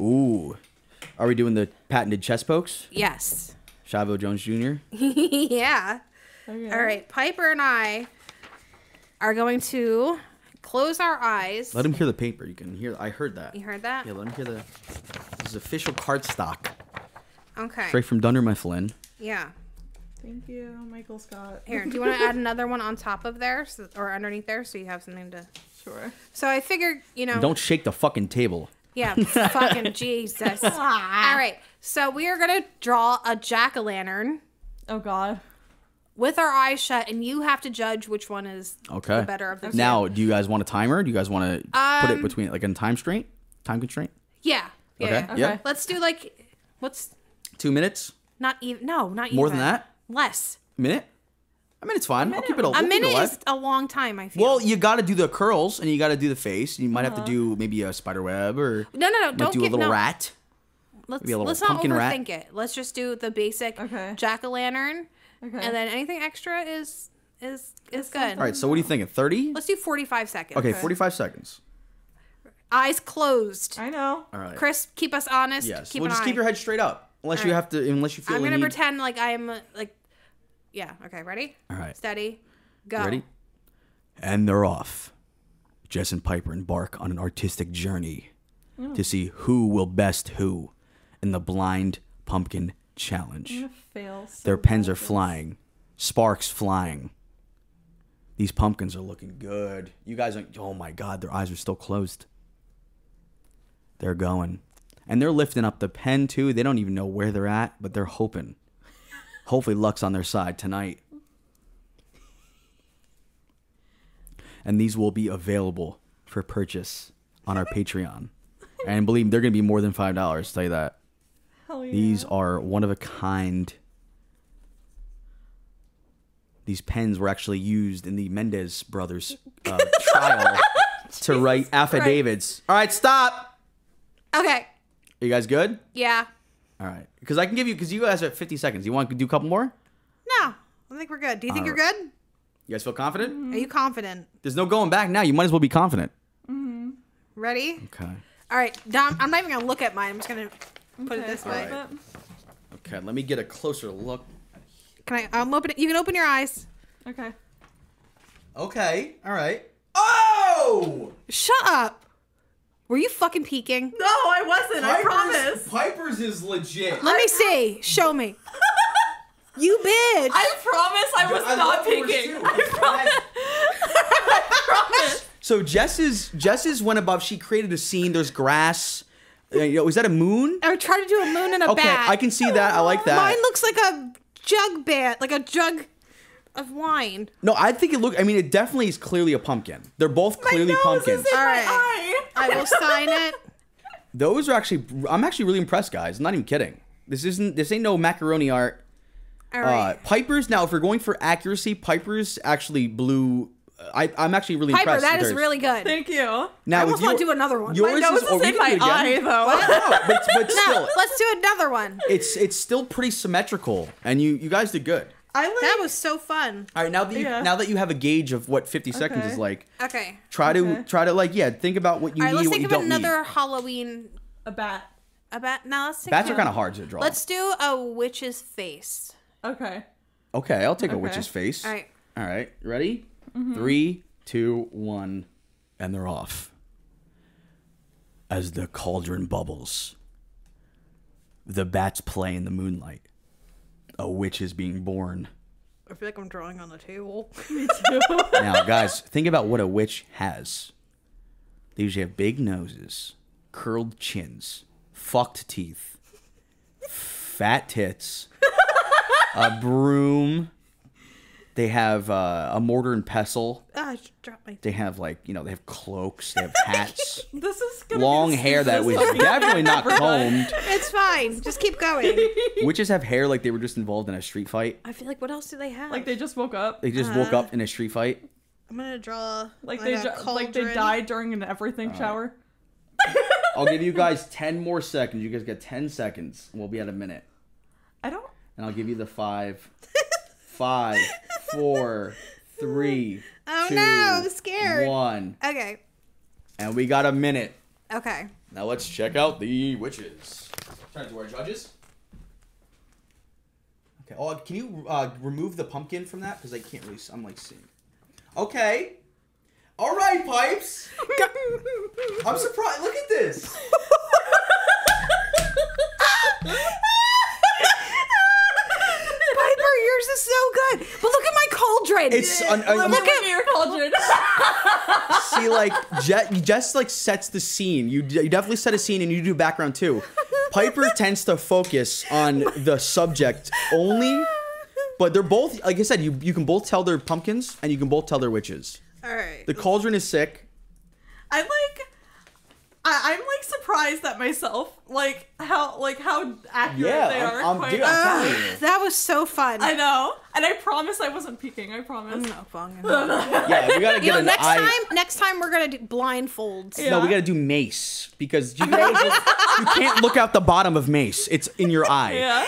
Ooh. Are we doing the patented chest pokes? Yes. Shavo Jones Jr. (laughs) yeah. Okay. All right. Piper and I are going to close our eyes. Let him hear the paper. You can hear. I heard that. you heard that? Yeah, let him hear the. This is official card stock. Okay. Straight from Dunder Mifflin. Yeah. Thank you, Michael Scott. Here, do you want to add another one on top of there so, or underneath there so you have something to. Sure. So I figured, you know. Don't shake the fucking table. Yeah, (laughs) fucking Jesus. (laughs) All right. So we are going to draw a jack o' lantern Oh God. with our eyes shut, and you have to judge which one is Okay. the better of the two. Now, do you guys want a timer? Do you guys want to put it Um, between like a time constraint? Time constraint? Yeah. Yeah. Okay. yeah. Okay. Yeah. Let's do like, what's Two minutes? not even, no, not even. More than that? Less. minute? I mean, it's fine. I'll keep it. I'll A keep it minute alive. is a long time, I feel. Well, you got to do the curls and you got to do the face. You might have to uh-huh. do maybe a spider web or no, no, no. Don't do a little no. rat. Let's, Maybe a little let's not pumpkin rat. overthink it. Let's just do the basic Okay. jack o' lantern, Okay. and then anything extra is is is good. All right. So what are you thinking? Thirty? Let's do forty five seconds. Okay, forty-five seconds. Eyes closed. I know. All right. Chris, keep us honest. Yes. Keep well, an just eye. keep your head straight up, unless you All right. have to, unless you feel. I'm the gonna need- pretend like I'm like, yeah. Okay, ready? All right. Steady. Go. Ready? And they're off. Jess and Piper embark on an artistic journey oh. to see who will best who in the blind pumpkin challenge. I'm fail. so Their pens bad are flying, sparks flying. These pumpkins are looking good. You guys are, oh my God, their eyes are still closed. They're going. And they're lifting up the pen too. They don't even know where they're at, but they're hoping. Hopefully, luck's on their side tonight. And these will be available for purchase on our Patreon. And believe me, they're going to be more than $5. Tell you that. Hell yeah. These are one of a kind. These pens were actually used in the Mendez brothers uh, trial (laughs) to write affidavits. All right, stop. Okay. Are you guys good? Yeah. All right, because I can give you because you guys are at 50 seconds. You want to do a couple more? No, I think we're good. Do you think All you're good? You guys feel confident? Mm-hmm. Are you confident? There's no going back now. You might as well be confident. Mm-hmm. Ready? Okay. All right. Dom, I'm not even gonna look at mine. I'm just gonna put it Okay, this way. but- Okay. Let me get a closer look. Can I? I'm open. You can open your eyes. Okay. Okay. All right. Oh! Shut up. Were you fucking peeking? No, I wasn't. I promise. Piper's is legit. Let me see. Show me. (laughs) You bitch. I promise I was not peeking. (laughs) I promise. So Jess's Jess's went above. She created a scene. There's grass. Uh, you know, is that a moon? I tried to do a moon and a Okay, bat. I can see that. I like that. Mine looks like a jug bat, like a jug of wine. no, I think it look. I mean, it definitely is clearly a pumpkin. They're both clearly nose pumpkins. is in All my eye. I will sign it. (laughs) Those are actually. I'm actually really impressed, guys. I'm not even kidding. This isn't. This ain't no macaroni art. All right. Uh. Piper's now. If we're going for accuracy, Piper's actually blew. I, I'm actually really Piper, impressed. that with really good. Thank you. Now, I with almost want to do another one. Yours My nose is, is we in can my do it again. eye, though. No, but, but (laughs) No, still, let's do another one. it's it's still pretty symmetrical, and you you guys did good. I like. That was so fun. All right, now that you Yeah. now that you have a gauge of what 50 seconds is like, Okay. try to Okay. try to like yeah, think about what you All right, need, let's what think you of don't another need. Halloween. a bat. About now, let's think Bats are kind of hard to draw. Let's do a witch's face. Okay. okay, I'll take a witch's face. All right. All right, ready? Mm-hmm. Three, two, one, and they're off. As the cauldron bubbles, the bats play in the moonlight. A witch is being born. I feel like I'm drawing on the table. (laughs) (laughs) Me too. Now, guys, think about what a witch has. They usually have big noses, curled chins, fucked teeth, fat tits, a broom. They have uh, a mortar and pestle. Ah, I dropped my. They have like you know they have cloaks. They have (laughs) hats, This is gonna long the hair that was stupidest (laughs) definitely not combed. It's fine. Just keep going. (laughs) Witches have hair like they were just involved in a street fight. I feel like what else do they have? Like they just woke up. They just woke up in a street fight. I'm gonna draw Like they a ju- like they died during an everything shower. I'll give you guys ten more seconds. You guys get ten seconds. We'll be at a minute. I don't. And I'll give you the five, five, four, (laughs) three, Oh, two, no, I'm scared. one, Okay. and we got a minute. Okay. Now let's check out the witches. Turn to our judges. Okay. Oh, can you uh, remove the pumpkin from that? Because I can't really. I'm like seeing. Okay. All right, pipes. I'm surprised. Look at this. (laughs) Piper, yours is so good. But look at my cauldron. It's un- un- look at your cauldron. (laughs) See, like, Je- Jess like sets the scene. You, you definitely set a scene, and you do background too. Piper (laughs) tends to focus on the subject only, but they're both, like I said, you you can both tell they're pumpkins, and you can both tell they're witches. All right. The cauldron is sick. I like. I, I'm like surprised at myself, like how like how accurate Yeah, they I'm- are. I'm- quite dude, I'm honestly. telling you. that was so fun. I know, and I promise I wasn't peeking. I promise. No, fun. (laughs) Yeah, we gotta You get know, next eye. time, next time we're gonna do blindfolds. Yeah. No, we gotta do mace because you, guys just- you can't look out the bottom of mace. It's in your eye. Yeah. (laughs)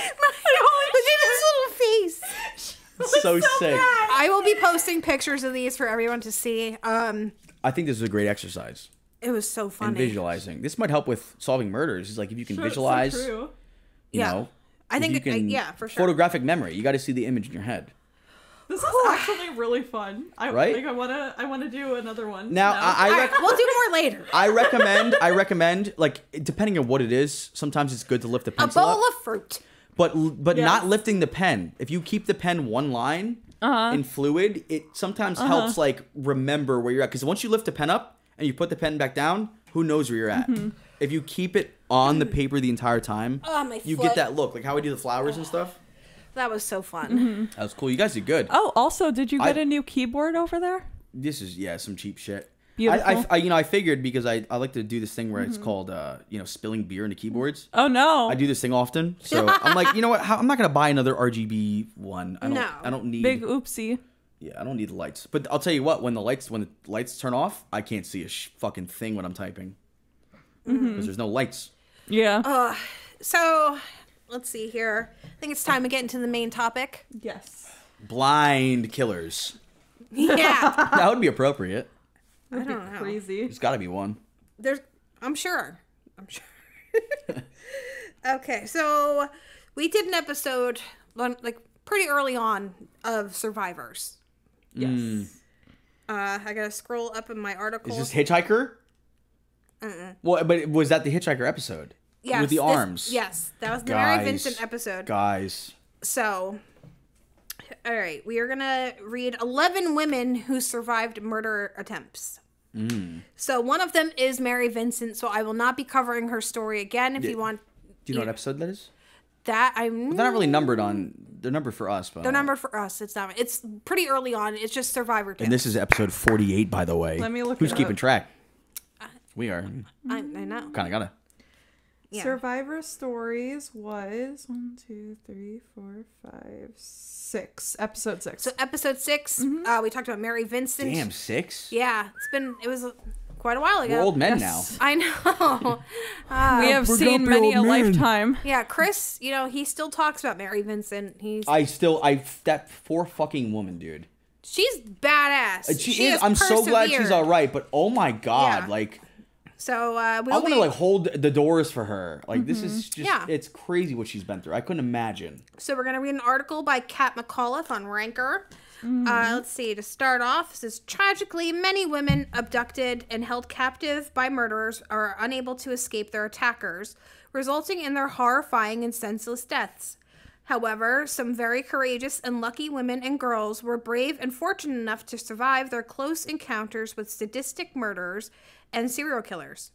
Look at his little face. It's so, sick. bad. I will be posting pictures of these for everyone to see. Um, I think this is a great exercise it was so funny. visualizing. This might help with solving murders. It's like if you can Sure, so visualize, true. you Yeah. know. I think you it- can yeah, for sure. Photographic memory. You got to see the image in your head. This is actually really fun. I Right? like. I wanna. I wanna do another one. Now, I- I rec- right, we'll do more later. (laughs) I recommend. I recommend like depending on what it is. Sometimes it's good to lift the A pencil bowl up, of fruit. but but not lifting the pen. If you keep the pen one line Uh-huh. in fluid, it sometimes helps like remember where you're at. Because once you lift the pen up and you put the pen back down, who knows where you're at? Mm-hmm. If you keep it on the paper the entire time, Oh, my you foot. get that look, like how we do the flowers and stuff. That was so fun. Mm-hmm. That was cool. You guys did good. Oh, also, did you get I- a new keyboard over there? This is yeah, some cheap shit. Beautiful. I, I, I- you know I figured because I, I like to do this thing where Mm-hmm. it's called uh you know spilling beer into keyboards. Oh no. I do this thing often, so (laughs) I'm like you know what how, I'm not gonna buy another RGB one. I don't No. I don't need Big oopsie. Yeah I don't need the lights. But I'll tell you what when the lights when the lights turn off I can't see a sh- fucking thing when I'm typing because Mm-hmm. there's no lights. Yeah. So, let's see here. I think it's time to get into the main topic. yes. Blind killers. Yeah. (laughs) That would be appropriate. That'd be don't know. crazy. There's got to be one. There's I'm sure. I'm sure. (laughs) okay, so we did an episode one- like pretty early on of survivors. Yes. Uh I gotta scroll up in my article. Is this Hitchhiker? Uh well, but was that the Hitchhiker episode? yes, with the this- arms. yes, that was the Guys. Mary Vincent episode. Guys. So, all right, we are gonna read 11 women who survived murder attempts. Mm. So one of them is Mary Vincent. So I will not be covering her story again. If you want Do you know what episode that is? That, I'm They're not really numbered on. They're numbered for us, but the number for us. It's not. It's pretty early on. It's just Survivor. And this is episode forty-eight, by the way. Let me look Who's it keeping up. track? We are. I, I know. Kind of gotta. Yeah. Survivor Stories was one, two, three, four, five, six. Episode six. So episode 6 Mm-hmm. uh, we talked about Mary Vincent. Damn, six. Yeah, it's been. It was uh, quite a while ago. We're old men Yes. I know. Uh, (laughs) we have seen many a men. lifetime. yeah, Chris. You know he still talks about Mary Vincent. He's. I still. I that poor fucking woman, dude. she's badass. She, is. has I'm so glad she's all right, but oh my god, Yeah. like So uh, we'll I want to like hold the doors for her. Like this is just. Yeah. It's crazy what she's been through. I couldn't imagine. So we're gonna read an article by Kat McAuliffe on Ranker. Uh, let's see. To start off, it says tragically, many women abducted and held captive by murderers are unable to escape their attackers, resulting in their horrifying and senseless deaths. However, some very courageous and lucky women and girls were brave and fortunate enough to survive their close encounters with sadistic murderers and serial killers.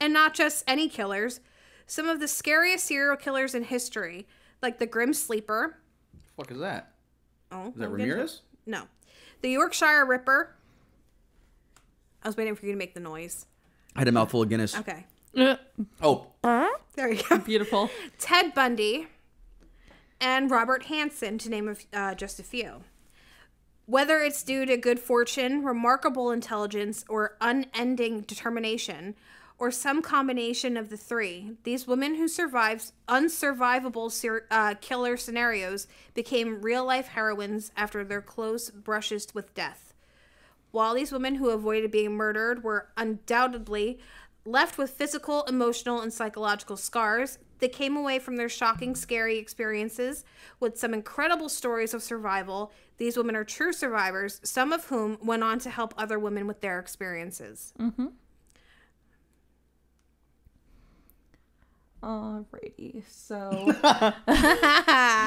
And not just any killers, some of the scariest serial killers in history, like the Grim Sleeper. What is that? Oh, Is that we'll get into Ramirez? No, the Yorkshire Ripper. I was waiting for you to make the noise. I had a mouthful of Guinness. Okay, Oh, there you go. (laughs) Beautiful. Ted Bundy and Robert Hansen, to name a, uh, just a few. Whether it's due to good fortune, remarkable intelligence, or unending determination, or some combination of the three. These women who survived unsurvivable ser- uh, killer scenarios became real life heroines after their close brushes with death. While these women who avoided being murdered were undoubtedly left with physical, emotional, and psychological scars, they came away from their shocking, scary experiences with some incredible stories of survival. These women are true survivors, some of whom went on to help other women with their experiences. Alrighty, so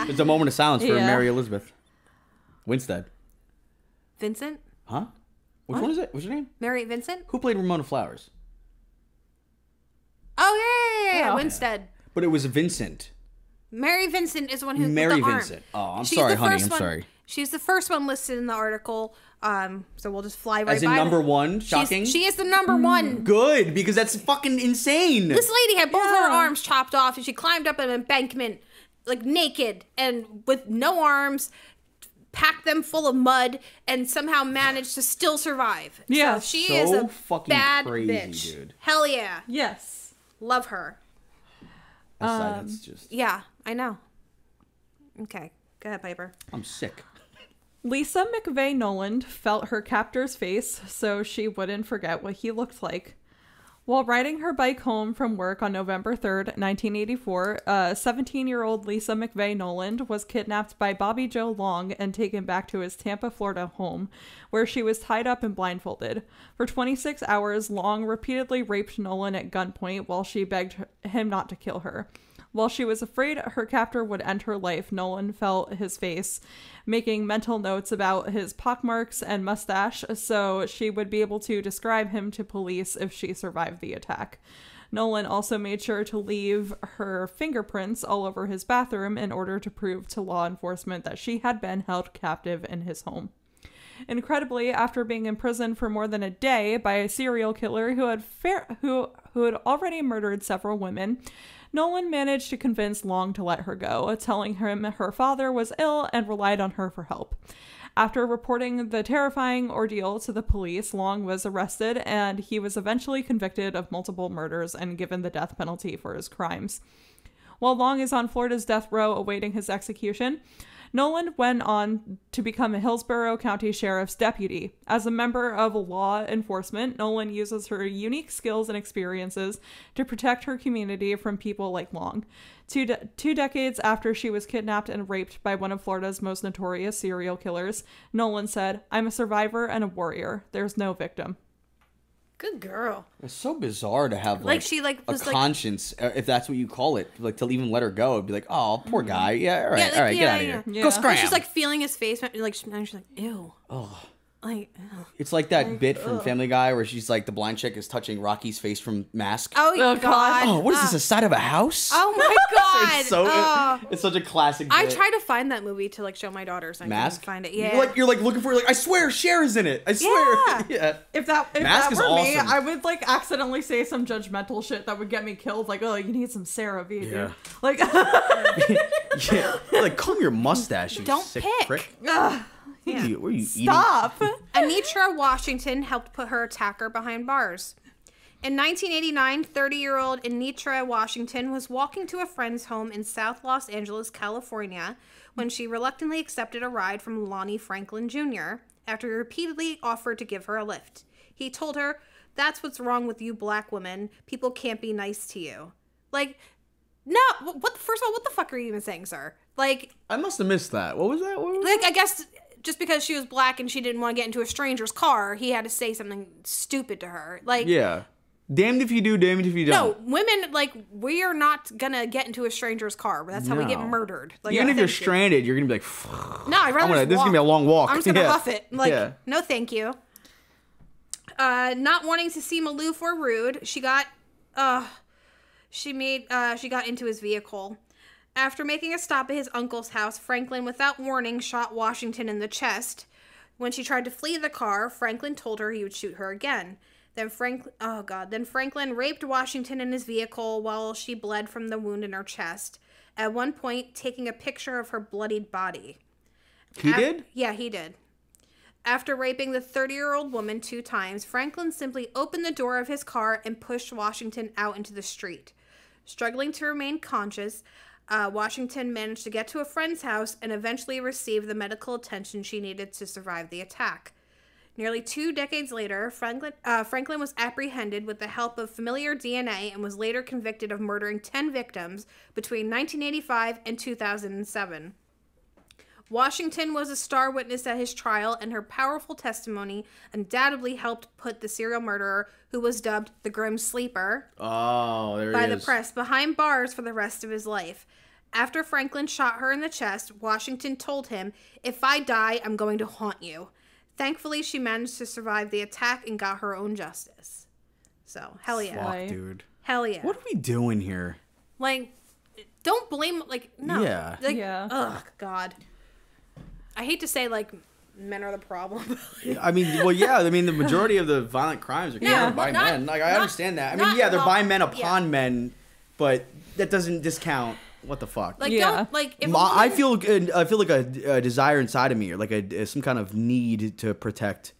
it's a moment of silence for Yeah. Mary Elizabeth Winstead. Vincent? Huh? Which one is it? What's her name? Mary Vincent? Who played Ramona Flowers? Oh, yeah, yeah, yeah, yeah. Oh. Winstead. But it was Vincent. Mary Vincent is the one who. with Mary the arm. Vincent. Oh, I'm She's sorry, the honey. first I'm one- sorry. She's the first one listed in the article. Um, so we'll just fly right As in by number that. one? She's- Shocking? she is the number one. Good, because that's fucking insane. This lady had both her arms chopped off, and she climbed up an embankment, like naked and with no arms, packed them full of mud, and somehow managed to still survive. Yeah. so she So is a fucking bad crazy, bitch. dude. Hell yeah, yes. love her. That's, that's just. Yeah, I know. Okay, go ahead, Piper. I'm sick. Lisa McVey Noland felt her captor's face so she wouldn't forget what he looked like. While riding her bike home from work on November 3rd, 1984, uh, 17 year old Lisa McVey Noland was kidnapped by Bobby Joe Long and taken back to his Tampa, Florida home, where she was tied up and blindfolded. For 26 hours, Long repeatedly raped Nolan at gunpoint while she begged him not to kill her. While she was afraid her captor would end her life, Nolan felt his face, making mental notes about his pockmarks and mustache so she would be able to describe him to police if she survived the attack. Nolan also made sure to leave her fingerprints all over his bathroom in order to prove to law enforcement that she had been held captive in his home. Incredibly, after being imprisoned for more than a day by a serial killer who had who who had already murdered several women, Nolan managed to convince Long to let her go, telling him her father was ill and relied on her for help. After reporting the terrifying ordeal to the police, Long was arrested and he was eventually convicted of multiple murders and given the death penalty for his crimes. While Long is on Florida's death row awaiting his execution, Nolan went on to become a Hillsborough County Sheriff's deputy. As a member of law enforcement, Nolan uses her unique skills and experiences to protect her community from people like Long. Two, de- two decades after she was kidnapped and raped by one of Florida's most notorious serial killers, Nolan said, I'm a survivor and a warrior. There's no victim. Good girl. It's so bizarre to have Like, like, she, like, a like- conscience, uh, if that's what you call it, like to even let her go. It'd be like, oh, poor guy. Yeah, all right, Mm-hmm. like, all right, yeah, get out of yeah. here. Yeah. Go scram. She's like feeling his face, like she's like, ew. Oh. Like, ew. it's like that bit from Family Guy where she's like the blind chick is touching Rocky's face from Mask. oh, Oh, god. God. Oh, what is this? Uh, A side of a house? oh my (laughs) god. it's so. oh. It's such a classic. I bit. tried to find that movie to like show my daughters. And I Mask. couldn't find it. You're Yeah. like you're like looking for like I swear Cher is in it. I swear. Yeah. (laughs) yeah. If that if Mask that is were me, awesome. I would like accidentally say some judgmental shit that would get me killed. Like, oh, you need some Sarah dude. Yeah. Like, (laughs) yeah. Like comb your mustache. You Don't sick pick. prick. ugh, What are you, what are you eating? stop. (laughs) Anitra Washington helped put her attacker behind bars. In 1989, 30 year old Anitra Washington was walking to a friend's home in South Los Angeles, California, when she reluctantly accepted a ride from Lonnie Franklin Jr. after he repeatedly offered to give her a lift. He told her, That's what's wrong with you black women. People can't be nice to you. Like, no, what, first of all, what the fuck are you even saying, sir? Like, I must have missed that. What was that? What was like I guess just because she was black and she didn't want to get into a stranger's car, he had to say something stupid to her. Like, Yeah. Damned if you do, damned if you don't. No, women like we are not gonna get into a stranger's car. That's how we get murdered. Like, Even if you're stranded, you're gonna be like, no, I'd rather I'm gonna, this is gonna be a long walk. I'm just gonna Yeah. huff it. Like, Yeah. no, thank you. Uh, not wanting to seem aloof or rude, she got, uh, she made, uh, she got into his vehicle. After making a stop at his uncle's house, Franklin, without warning, shot Washington in the chest. When she tried to flee the car, Franklin told her he would shoot her again. Then Franklin, oh god, then Franklin raped Washington in his vehicle while she bled from the wound in her chest. At one point, taking a picture of her bloodied body. He did? Yeah, he did. After raping the 30 year old woman two times, Franklin simply opened the door of his car and pushed Washington out into the street. Struggling to remain conscious, uh, Washington managed to get to a friend's house and eventually received the medical attention she needed to survive the attack. Nearly two decades later, Franklin, uh, Franklin was apprehended with the help of familial DNA and was later convicted of murdering 10 victims between 1985 and 2007. Washington was a star witness at his trial, and her powerful testimony undoubtedly helped put the serial murderer, who was dubbed the Grim Sleeper Oh, there by the press, behind bars for the rest of his life. After Franklin shot her in the chest, Washington told him, If I die, I'm going to haunt you. Thankfully, she managed to survive the attack and got her own justice. So, hell yeah. Fuck, dude. Hell yeah. What are we doing here? Like, don't blame, like, no. Yeah. Like, Yeah. Ugh, God. I hate to say, like, men are the problem. (laughs) I mean, well, yeah. I mean, the majority of the violent crimes are committed No, by not- men. Like, I not- understand that. I mean, yeah, they're all- by men yeah. upon men, but that doesn't discount what the fuck. like, Yeah. don't, like, if a Ma- I feel good- I feel like a, a desire inside of me, or like a, some kind of need to protect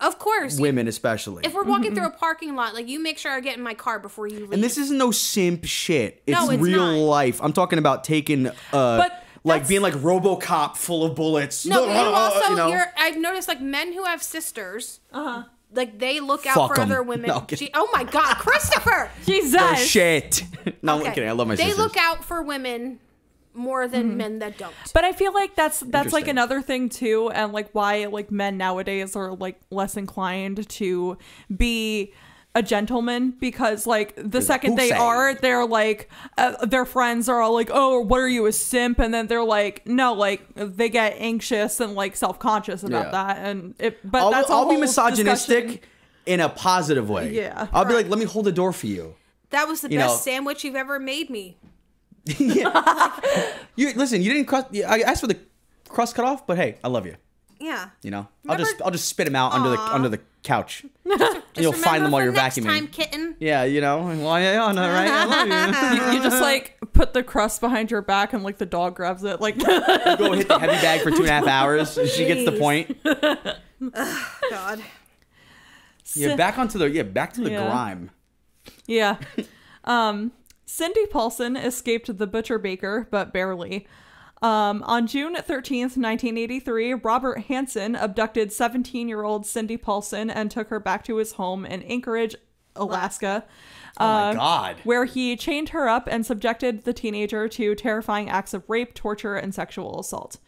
Of course. women, especially. if we're walking through a parking lot, like, you make sure I get in my car before you leave. and this isn't no simp shit. It's, No, it's real not. life. I'm talking about taking, uh, But like being like RoboCop, full of bullets. No, (laughs) but you also you know? you're I've noticed like men who have sisters, Uh-huh. Like they look out Fuck for 'em. other women. No, I'm kidding. Gee- oh my god, Christopher! (laughs) Jesus. Oh shit! (laughs) no, I'm Okay. kidding. I love my They sisters. look out for women more than mm-hmm. men that don't. But I feel like that's that's like Interesting. another thing too, and like why like men nowadays are like less inclined to be a gentleman because like the second they are, they're like uh, their friends are all like, "Oh, what are you a simp?" And then they're like, "No," like they get anxious and like self conscious about Yeah. that, and it. But I'll, that's I'll be misogynistic discussion. in a positive way. Yeah. I'll be like, let me hold the door for you. That was the You best know- sandwich you've ever made me. (laughs) You listen. You didn't crust. I asked for the crust cut off, but hey, I love you. Yeah. You know, I'll just I'll just spit them out under the under the couch. (laughs) Just You'll find them while for you're next vacuuming. Time, kitten. Yeah, you know. Well, yeah, I know, right? I love you. (laughs) You, you just like put the crust behind your back, and like the dog grabs it. Like Go hit the heavy bag for two and a half (laughs) hours. and She gets the Jeez. point. God. Yeah, back onto the yeah, back to the Yeah. grime. Yeah. Um, Cindy Paulson escaped the butcher baker, but barely. Um, on June 13th, 1983, Robert Hansen abducted 17 year old Cindy Paulson and took her back to his home in Anchorage, Alaska. Oh my uh. Where he chained her up and subjected the teenager to terrifying acts of rape, torture, and sexual assault.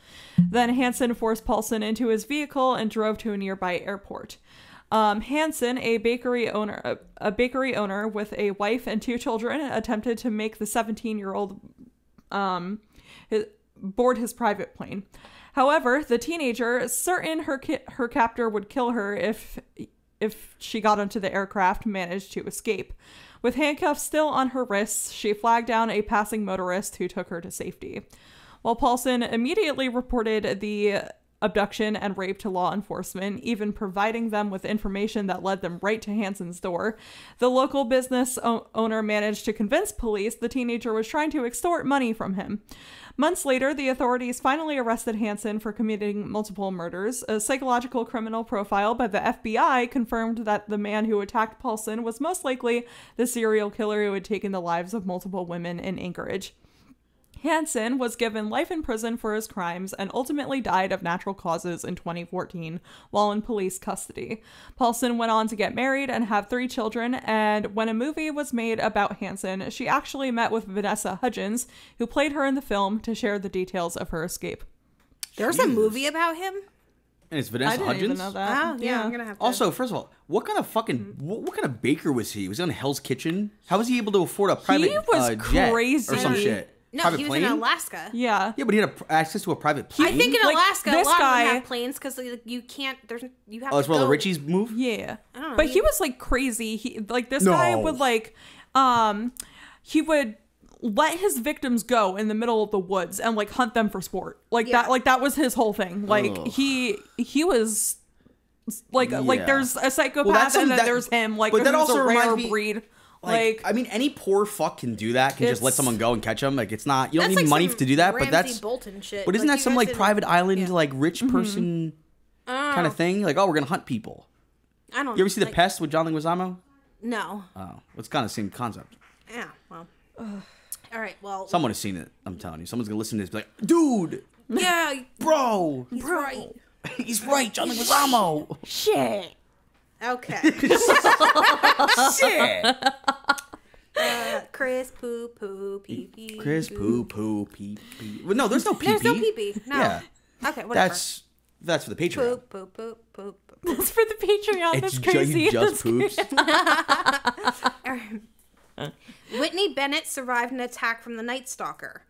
Then Hansen forced Paulson into his vehicle and drove to a nearby airport. Um, Hansen, a bakery owner, a, a bakery owner with a wife and two children, attempted to make the 17-year-old um, board his private plane. However, the teenager, certain her her captor would kill her if if she got onto the aircraft, managed to escape. With handcuffs still on her wrists, she flagged down a passing motorist who took her to safety. While Paulson immediately reported the abduction and rape to law enforcement, even providing them with information that led them right to Hansen's door, the local business owner managed to convince police the teenager was trying to extort money from him. Months later, the authorities finally arrested Hansen for committing multiple murders. A psychological criminal profile by the FBI confirmed that the man who attacked Paulson was most likely the serial killer who had taken the lives of multiple women in Anchorage. Hansen was given life in prison for his crimes and ultimately died of natural causes in 2014 while in police custody. Paulson went on to get married and have three children, and when a movie was made about Hansen, she actually met with Vanessa Hudgens, who played her in the film, to share the details of her escape. There's a movie about him. And it's Vanessa I Vanessa didn't Hudgens. even know that. Oh, yeah, I'm gonna have to. Also, first of all, what kind of fucking what, what kind of baker was he? Was he on Hell's Kitchen? How was he able to afford a private he was uh, jet crazy. or some shit? No, private he was plane? in Alaska. Yeah. Yeah, but he had a, pr- access to a private plane. I think in Like, Alaska, a this lot of guy- them have planes because like, you can't. There's you have. oh, that's to where the go- Richies move. Yeah. don't know, But he- he was like crazy. He like this guy No. would like um he would let his victims go in the middle of the woods and like hunt them for sport. Like Yeah. that like that was his whole thing. Like Ugh. he he was like like Yeah. there's a psychopath Well, that's and then that- there's him like but that who's also a rare reminds me- breed. Like, Like, I mean, any poor fuck can do that. Can just let someone go and catch them. Like, it's not. You don't need like money to do that. But Ramsay that's. Bolton shit. But isn't Like, that some like didn't- private island, yeah. like rich mm-hmm. person? kind of oh. thing. Like, oh, we're gonna hunt people. I don't. You ever see The Pest with John Leguizamo? No. Oh, it's kind of the same concept. Yeah. Well. (sighs) All right. Well. Someone has seen it. I'm telling you. Someone's gonna listen to this, and be like, dude, yeah. (laughs) bro, He's right. (laughs) he's right, John Leguizamo. Shit. Okay. (laughs) Shit. (laughs) Uh, Chris poo poo pee pee. Chris poo poo pee pee. Well, no, there's no pee There's no pee pee. No. Yeah, Okay. Whatever. that's that's for the Patreon. poop poop poop poop. (laughs) That's for the Patreon. It's That's ju- crazy. he just poops. Whitney Bennett survived an attack from the Night Stalker.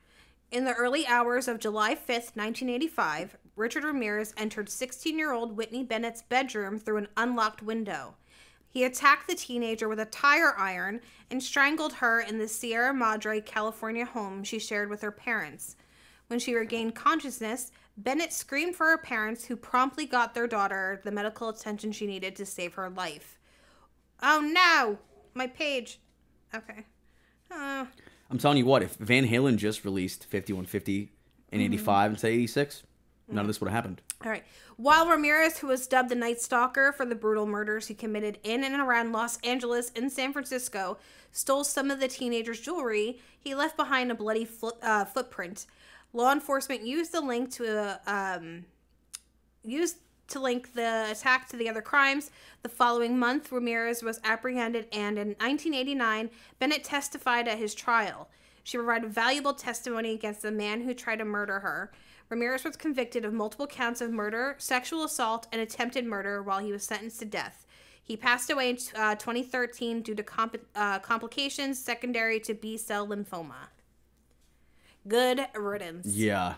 In the early hours of July 5th, 1985, Richard Ramirez entered 16 year old Whitney Bennett's bedroom through an unlocked window. He attacked the teenager with a tire iron and strangled her in the Sierra Madre, California home she shared with her parents. When she regained consciousness, Bennett screamed for her parents, who promptly got their daughter the medical attention she needed to save her life. Oh no! My page. Okay. Uh, I'm telling you what, if Van Halen just released 5150 in Mm-hmm. 85 instead of 86, none of this would have happened. All right. While Ramirez, who was dubbed the Night Stalker for the brutal murders he committed in and around Los Angeles and San Francisco, stole some of the teenagers' jewelry, he left behind a bloody uh, footprint. Law enforcement used the link to um, used to link the attack to the other crimes. The following month, Ramirez was apprehended, and in 1989, Bennett testified at his trial. She provided valuable testimony against the man who tried to murder her. Ramirez was convicted of multiple counts of murder, sexual assault, and attempted murder while he was sentenced to death. He passed away in uh, 2013 due to compl- uh, complications secondary to B cell lymphoma. Good riddance. Yeah.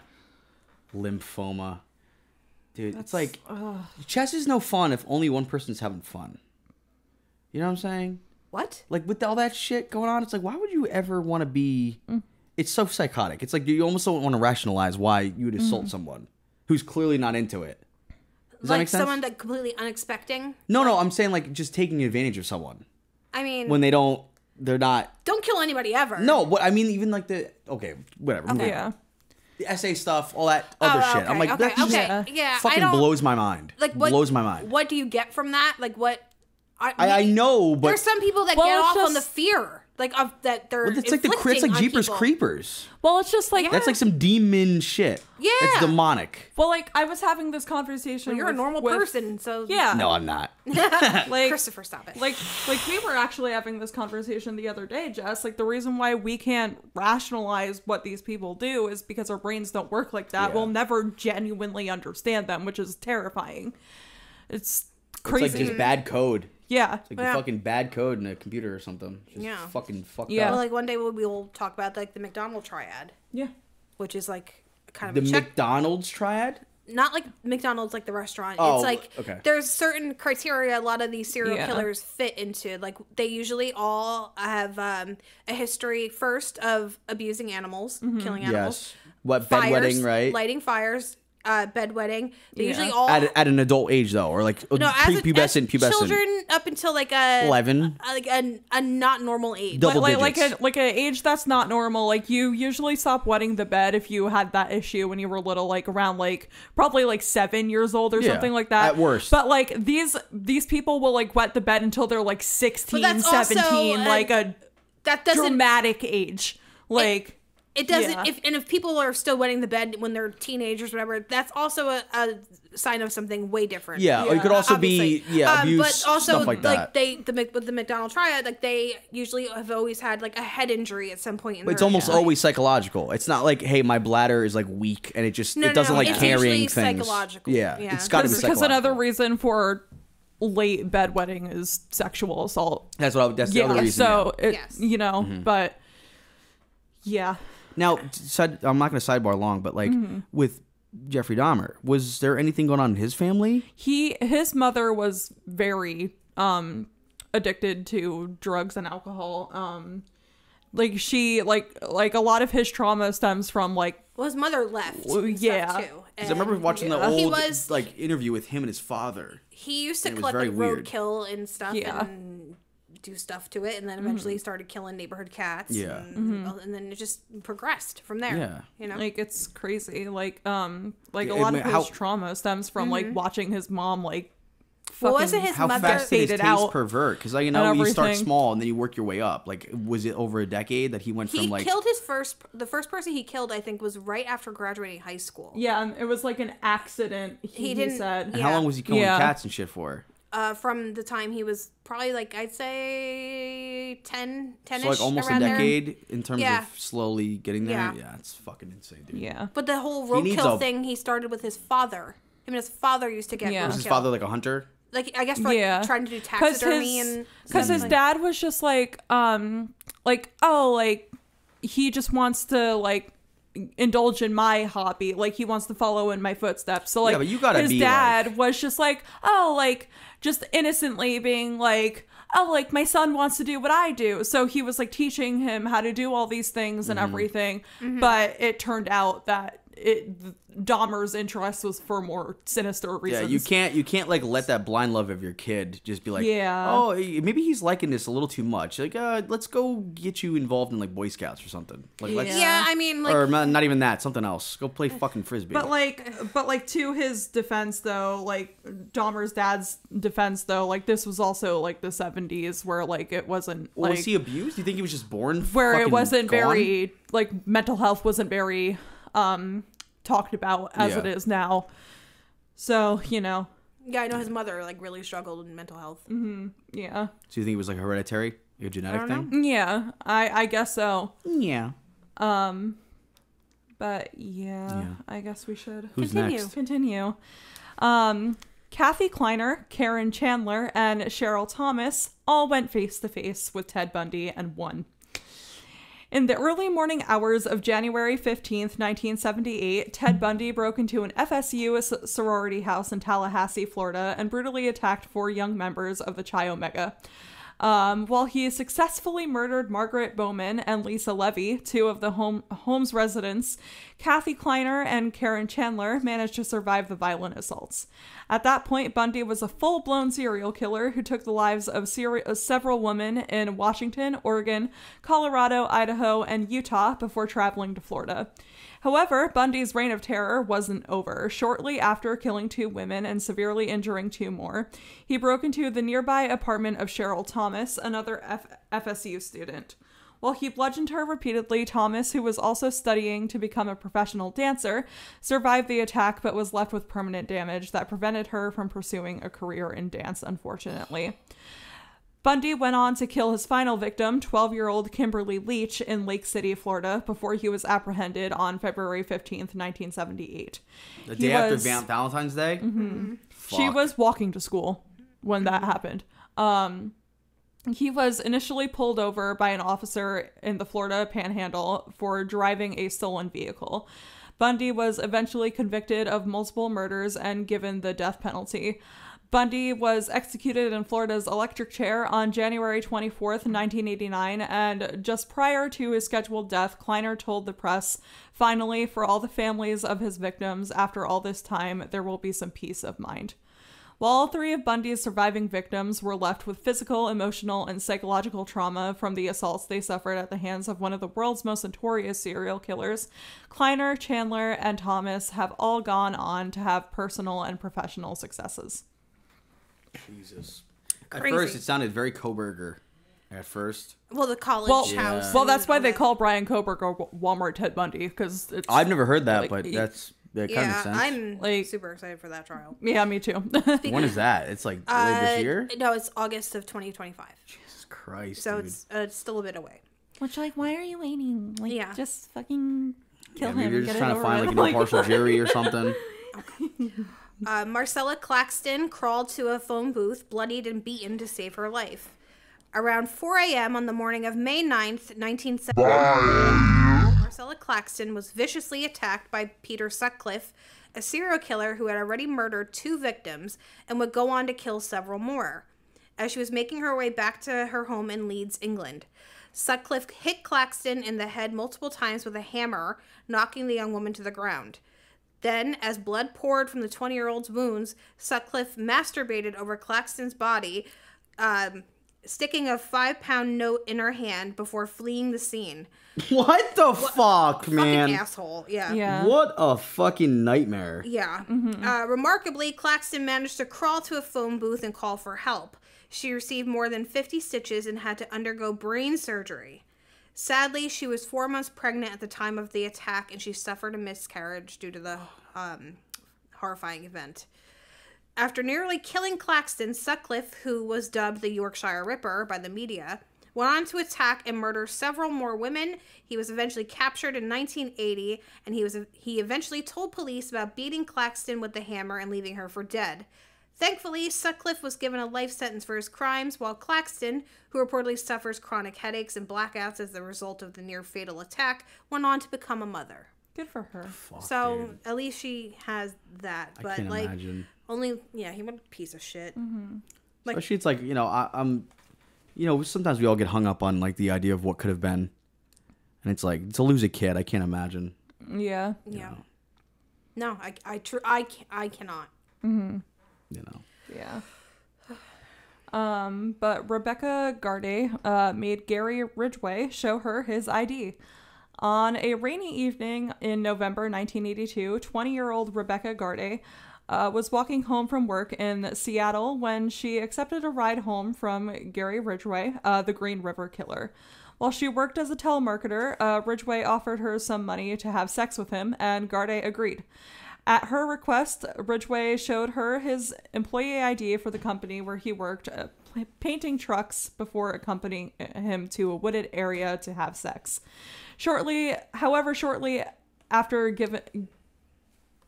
Lymphoma. Dude, it's like chess is no fun if only one person's having fun. You know what I'm saying? What? Like with all that shit going on, it's like why would you ever want to be It's so psychotic. It's like you almost don't want to rationalize why you would mm. assault someone who's clearly not into it. Does that like make sense? someone that completely unexpecting. no, no, I'm saying like just taking advantage of someone I mean, when they don't they're not don't kill anybody ever. No, what I mean even like the okay, whatever. move on. Yeah. The essay stuff, all that oh, other Oh, shit. okay, I'm like okay, that just okay, yeah. I fucking don't blows my mind. like what blows my mind. What do you get from that? Like what? I, I, I know, but there's some people that Well, get it's off on the fear, like of that they're. Well, it's like the it's like on Jeepers people. Creepers. Well, it's just like Yeah. That's like some demon shit. Yeah. It's demonic. well, like I was having this conversation. You're a normal with- person, so Yeah. No, I'm not. (laughs) (laughs) Like Christopher, stop it. like like we were actually having this conversation the other day jess like the reason why we can't rationalize what these people do is because our brains don't work like that Yeah. we'll never genuinely understand them which is terrifying it's crazy. It's like just bad code. Yeah It's Like Yeah. the fucking bad code in a computer or something. Just Yeah. fucking fucked Yeah. up. well, like one day we'll, we'll talk about like the McDonald triad, yeah which is like kind the of a check. McDonald's triad? not like McDonald's like the restaurant. Oh, it's like okay. there's certain criteria a lot of these serial Yeah. killers fit into. Like they usually all have um, a history first of abusing animals, Mm-hmm. killing animals, Yes. What fires, bedwetting, right? lighting fires, uh, bedwetting. They Yeah. usually all at, at an adult age though, or like no as, a- prepubescent, as pubescent. children up until like a Eleven. uh, like a, a not normal age. Double like, like a like an age that's not normal like you usually stop wetting the bed if you had that issue when you were little like around like probably like seven years old or Yeah, something like that at worst. but like these these people will like wet the bed until they're like 16 17 uh, like a that doesn't dramatic age like It doesn't. Yeah. If and if people are still wetting the bed when they're teenagers, whatever, that's also a, a sign of something way different. Yeah, or it could also obviously. be yeah Um, but also stuff like that. they the Mc- with the McDonald triad, like they usually have always had like a head injury at some point in But it's almost life. always psychological. It's not like, hey, my bladder is like weak and it just No, it doesn't no, like it's carrying things. psychological. Yeah, Yeah. it's got to be because another reason for late bedwetting is sexual assault That's what. I, that's the yeah other reason. so yeah. it, Yes. you know Mm-hmm. but yeah Now, side, I'm not going to sidebar long, but like Mm-hmm. with Jeffrey Dahmer, was there anything going on in his family? he his mother was very um addicted to drugs and alcohol um like she like like a lot of his trauma stems from like well, his mother left. Well, yeah. too. Because I remember And watching the Yeah. old He was- like interview with him and his father. he used to collect very like weird. roadkill and stuff Yeah. and do stuff to it, and then eventually he started killing neighborhood cats. Yeah. and, mm-hmm. and then it just progressed from there. Yeah. you know. Like it's crazy. Like um like a lot I of his how- trauma stems from like mm-hmm. watching his mom like Well, wasn't his How mother- fast did his faded taste out pervert? Because like you know, you start small and then you work your way up. Like, was it over a decade that he went he from like? killed his first. The first person he killed, I think, was right after graduating high school. Yeah, and it was like an accident. He, He he didn't- said. and yeah. How long was he killing Yeah. cats and shit for? Uh, from the time he was probably like I'd say 10, 10 So like almost a around there. decade in terms Yeah. of slowly getting there. Yeah. Yeah, it's fucking insane, dude. Yeah. But the whole roadkill a- thing he started with his father. Him and his father used to get Yeah. roadkill. Was his father like a hunter? like I guess for like Yeah. trying to do Because taxidermy his, and cause his like- dad was just like, um, like, oh, like, he just wants to, like, indulge in my hobby. Like, he wants to follow in my footsteps. So, like, but you gotta his be, dad like- was just like, oh, like, just innocently being like, oh, like, my son wants to do what I do. So he was, like, teaching him how to do all these things and Mm-hmm. everything. But it turned out that it, Dahmer's interest was for more sinister reasons. Yeah, reasons. you can't you can't like let that blind love of your kid just be like, Yeah. oh, maybe he's liking this a little too much. Like, uh, let's go get you involved in like Boy Scouts or something. Like, let's Yeah. Yeah, I mean like or not, not even that, something else. Go play fucking frisbee. But like, but like to his defense though, like Dahmer's dad's defense though, like this was also like the seventies where like it wasn't Well, like was he abused? Do you think he was just born where it wasn't gone? very like mental health wasn't very um talked about as Yeah. it is now. So you know, yeah, I know his mother like really struggled in mental health. yeah, So you think it was like hereditary, like a genetic I don't thing? yeah, I I guess so. Yeah. Um, but yeah, Yeah. I guess we should Who's Continue. next? continue. Um, Kathy Kleiner, Karen Chandler, and Cheryl Thomas all went face to face with Ted Bundy and won. In the early morning hours of January 15th, 1978, Ted Bundy broke into an FSU sorority house in Tallahassee, Florida, and brutally attacked four young members of the Chi Omega. Um, while he successfully murdered Margaret Bowman and Lisa Levy, two of the home home's residents, Kathy Kleiner and Karen Chandler managed to survive the violent assaults. At that point, Bundy was a full-blown serial killer who took the lives of several women in Washington, Oregon, Colorado, Idaho, and Utah before traveling to Florida. However, Bundy's reign of terror wasn't over. Shortly after killing two women and severely injuring two more, he broke into the nearby apartment of Cheryl Thomas, another F- FSU student. While he bludgeoned her repeatedly, Thomas, who was also studying to become a professional dancer, survived the attack but was left with permanent damage that prevented her from pursuing a career in dance, unfortunately. Bundy went on to kill his final victim, 12 year old Kimberly Leach, in Lake City, Florida, before he was apprehended on February 15th, 1978. The He day after was- Val- Valentine's Day? Mm-hmm. She was walking to school when that happened. Um, he was initially pulled over by an officer in the Florida panhandle for driving a stolen vehicle. Bundy was eventually convicted of multiple murders and given the death penalty. Bundy was executed in Florida's electric chair on January 24th, 1989, and just prior to his scheduled death, Kleiner told the press, finally, for all the families of his victims, after all this time, there will be some peace of mind. While all three of Bundy's surviving victims were left with physical, emotional, and psychological trauma from the assaults they suffered at the hands of one of the world's most notorious serial killers, Kleiner, Chandler, and Thomas have all gone on to have personal and professional successes. Jesus. At Crazy. first, it sounded very Kohberger. At first, Well, the college Well, house. well, that's why they call Bryan Kohberger Walmart Ted Bundy because it's I've never heard that, Like, but that's that kind Yeah, of makes sense. I'm Like- super excited for that trial. yeah, me too. (laughs) when is that? It's like Uh, late this year. No, it's August of 2025. Jesus Christ, So dude. it's uh, it's still a bit away. Which like, why are you waiting? Like, Yeah. just fucking kill yeah, him. maybe you're just get trying to over find like with. an (laughs) impartial jury or something. (laughs) Uh, Marcella Claxton crawled to a phone booth, bloodied and beaten to save her life. Around 4 a.m. on the morning of May 9th, 1970, Marcella Claxton was viciously attacked by Peter Sutcliffe, a serial killer who had already murdered two victims and would go on to kill several more, as she was making her way back to her home in Leeds, England. Sutcliffe hit Claxton in the head multiple times with a hammer, knocking the young woman to the ground. Then, as blood poured from the 20 year old's wounds, Sutcliffe masturbated over Claxton's body, um, sticking a five pound note in her hand before fleeing the scene. What the fuck, man? Fucking asshole. Yeah. Yeah. What a fucking nightmare. Yeah. Uh, remarkably, Claxton managed to crawl to a phone booth and call for help. She received more than 50 stitches and had to undergo brain surgery. Sadly, she was four months pregnant at the time of the attack and she suffered a miscarriage due to the um, horrifying event. After nearly killing Claxton, Sutcliffe, who was dubbed the Yorkshire Ripper by the media, went on to attack and murder several more women. He was eventually captured in 1980, and he was he eventually told police about beating Claxton with the hammer and leaving her for dead. Thankfully, Sutcliffe was given a life sentence for his crimes, while Claxton, who reportedly suffers chronic headaches and blackouts as the result of the near fatal attack, went on to become a mother. Good for her. so at least she has that. I But can't like imagine. only yeah, he was a piece of shit. Mm-hmm. Like- Especially, it's like you know, I, I'm, you know, sometimes we all get hung up on like the idea of what could have been, and it's like to lose a kid. I can't imagine. Yeah. Yeah. No, I I tr- I ca- I cannot. Mm-hmm. You know. Yeah. Um, but Rebecca Garde uh, made Gary Ridgway show her his ID. On a rainy evening in November 1982, 20 year old Rebecca Garde uh, was walking home from work in Seattle when she accepted a ride home from Gary Ridgway, uh, the Green River Killer. While she worked as a telemarketer, uh, Ridgway offered her some money to have sex with him, and Garde agreed. At her request, Ridgway showed her his employee ID for the company where he worked, uh, painting trucks before accompanying him to a wooded area to have sex. Shortly, however, shortly after given,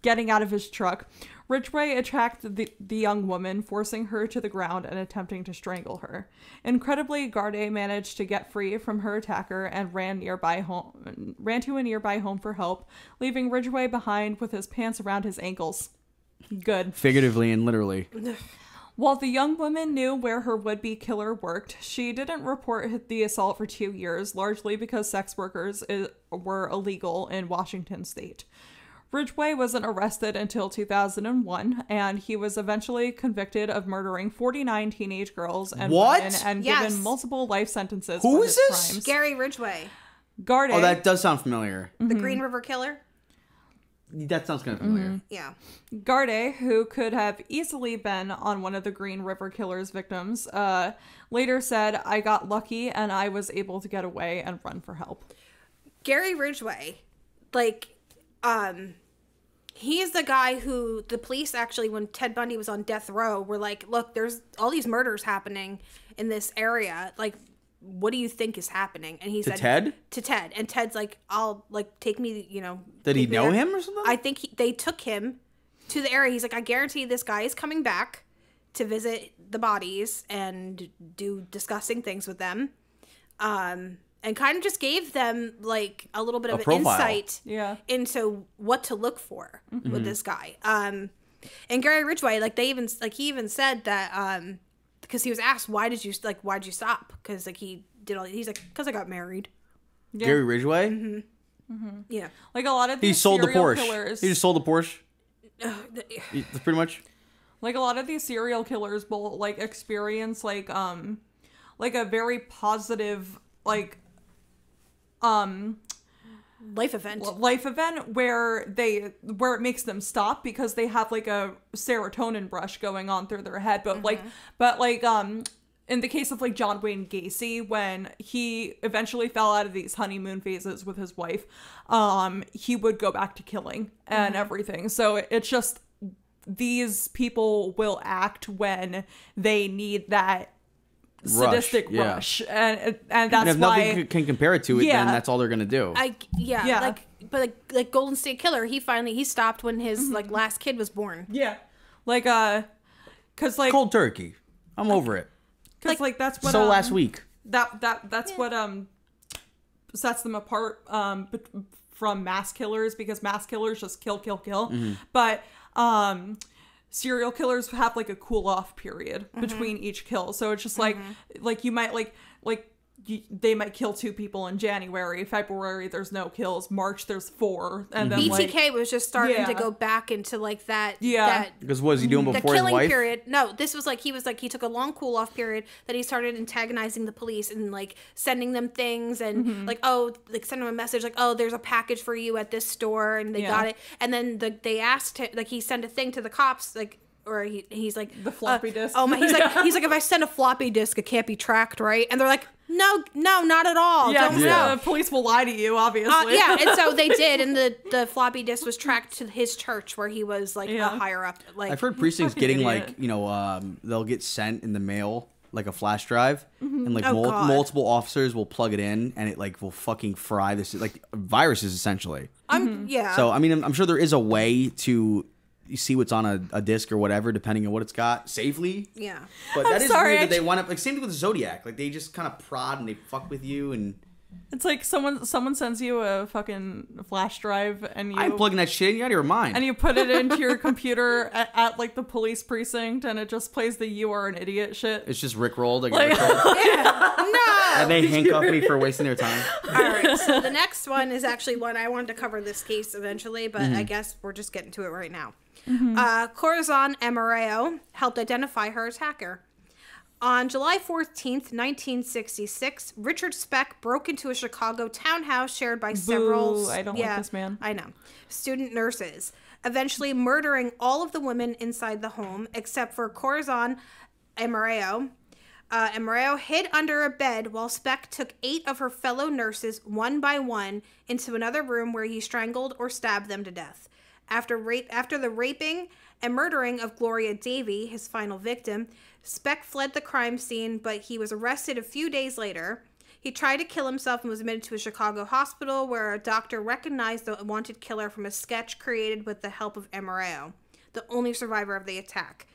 getting out of his truck, Ridgway attacked the, the young woman, forcing her to the ground and attempting to strangle her. Incredibly, Garde managed to get free from her attacker and ran nearby home, ran to a nearby home for help, leaving Ridgway behind with his pants around his ankles. Good. Figuratively and literally. While the young woman knew where her would be killer worked, she didn't report the assault for two years, largely because sex workers i- were illegal in Washington state. Ridgway wasn't arrested until 2001, and he was eventually convicted of murdering 49 teenage girls and What? women and Yes. given multiple life sentences Who for is his this? crimes. Gary Ridgway, Garde, Oh, that does sound familiar. the Green River Killer. That sounds kind of familiar. Yeah. Garde, who could have easily been on one of the Green River Killer's victims, uh, later said, I got lucky and I was able to get away and run for help. Gary Ridgway, like, um, he's the guy who the police actually, when Ted Bundy was on death row, were like, "Look, there's all these murders happening in this area. Like, what do you think is happening?" And he To said, Ted? "To Ted." And Ted's like, "I'll like take me, you know." Did he know there." him or something? I think he, they took him to the area. He's like, "I guarantee this guy is coming back to visit the bodies and do disgusting things with them." Um, and kind of just gave them like a little bit A of an insight Yeah. into what to look for Mm-hmm. with this guy. Um, and Gary Ridgway, like they even like he even said that um, because he was asked why did you like why'd you stop? Because like he did all he's like because I got married. Gary Ridgway? Mm-hmm. Yeah, Like a lot of He sold the Porsche. killers, He just sold the Porsche. Ugh, the- He- That's pretty much. like a lot of these serial killers will like experience like um like a very positive like um life event. life event where they where it makes them stop because they have like a serotonin rush going on through their head. But like but like um in the case of like John Wayne Gacy when he eventually fell out of these honeymoon phases with his wife um he would go back to killing and everything. So it's just these people will act when they need that sadistic yeah. rush and and And that's if why nothing can compare it to it, Yeah. then that's all they're gonna do. I yeah, Yeah. like but like, like Golden State Killer, he finally he stopped when his Mm-hmm. like last kid was born. Yeah. Like uh cuz like Cold turkey. I'm over it. cuz like, that's what so um, last week. that that that's what um sets them apart um from mass killers because mass killers just kill kill kill. But um serial killers have like a cool off period between mm-hmm. each kill. So it's just mm-hmm. like like you might like like y- they might kill two people in January. February, there's no kills. March, there's four, and then like BTK was just starting to go back into like that. Yeah. Because what was he doing the before his killing wife? period. No, this was like he was like he took a long cool off period that he started antagonizing the police and like sending them things and Mm-hmm. like oh like send them a message like oh there's a package for you at this store and they Yeah. got it and then the, they asked him like he sent a thing to the cops like or he, he's like The floppy uh, disk. Oh my! He's like (laughs) he's like if I send a floppy disk, it can't be tracked, right? And they're like, no, no, not at all. yeah, Don't, 'cause no. the police will lie to you, obviously. Uh, yeah, and so they (laughs) did, and the the floppy disk was tracked to his church where he was like Yeah. a higher up. Like I've heard precincts getting idiot. like you know um, they'll get sent in the mail like a flash drive, and like Oh, mul- multiple officers will plug it in, and it like will fucking fry this like viruses essentially. I'm yeah. So I mean, I'm, I'm sure there is a way to see what's on a, a disc or whatever, depending on what it's got safely. yeah. But I'm that is sorry, weird that they j- want to like same thing with Zodiac. Like they just kind of prod and they fuck with you, and It's like someone someone sends you a fucking flash drive and you I'm plugging that shit in out of your mind. and you put it into your (laughs) computer at, at like the police precinct and it just plays the you are an idiot shit. it's just Rick rolled, like, Like- (laughs) No. and they (laughs) handcuff me for wasting their time. All right. So the next one is actually one I wanted to cover this case eventually, but mm-hmm. I guess we're just getting to it right now. Uh, Corazon Amurao helped identify her attacker. On July 14th, 1966, Richard Speck broke into a Chicago townhouse shared by several. I don't like this man. I know. Student nurses, eventually murdering all of the women inside the home except for Corazon Amurao. Uh, Amurao hid under a bed while Speck took eight of her fellow nurses one by one into another room where he strangled or stabbed them to death. After rape, after the raping and murdering of Gloria Davy, his final victim, Speck fled the crime scene, but he was arrested a few days later. He tried to kill himself and was admitted to a Chicago hospital where a doctor recognized the wanted killer from a sketch created with the help of Amurao, the only survivor of the attack.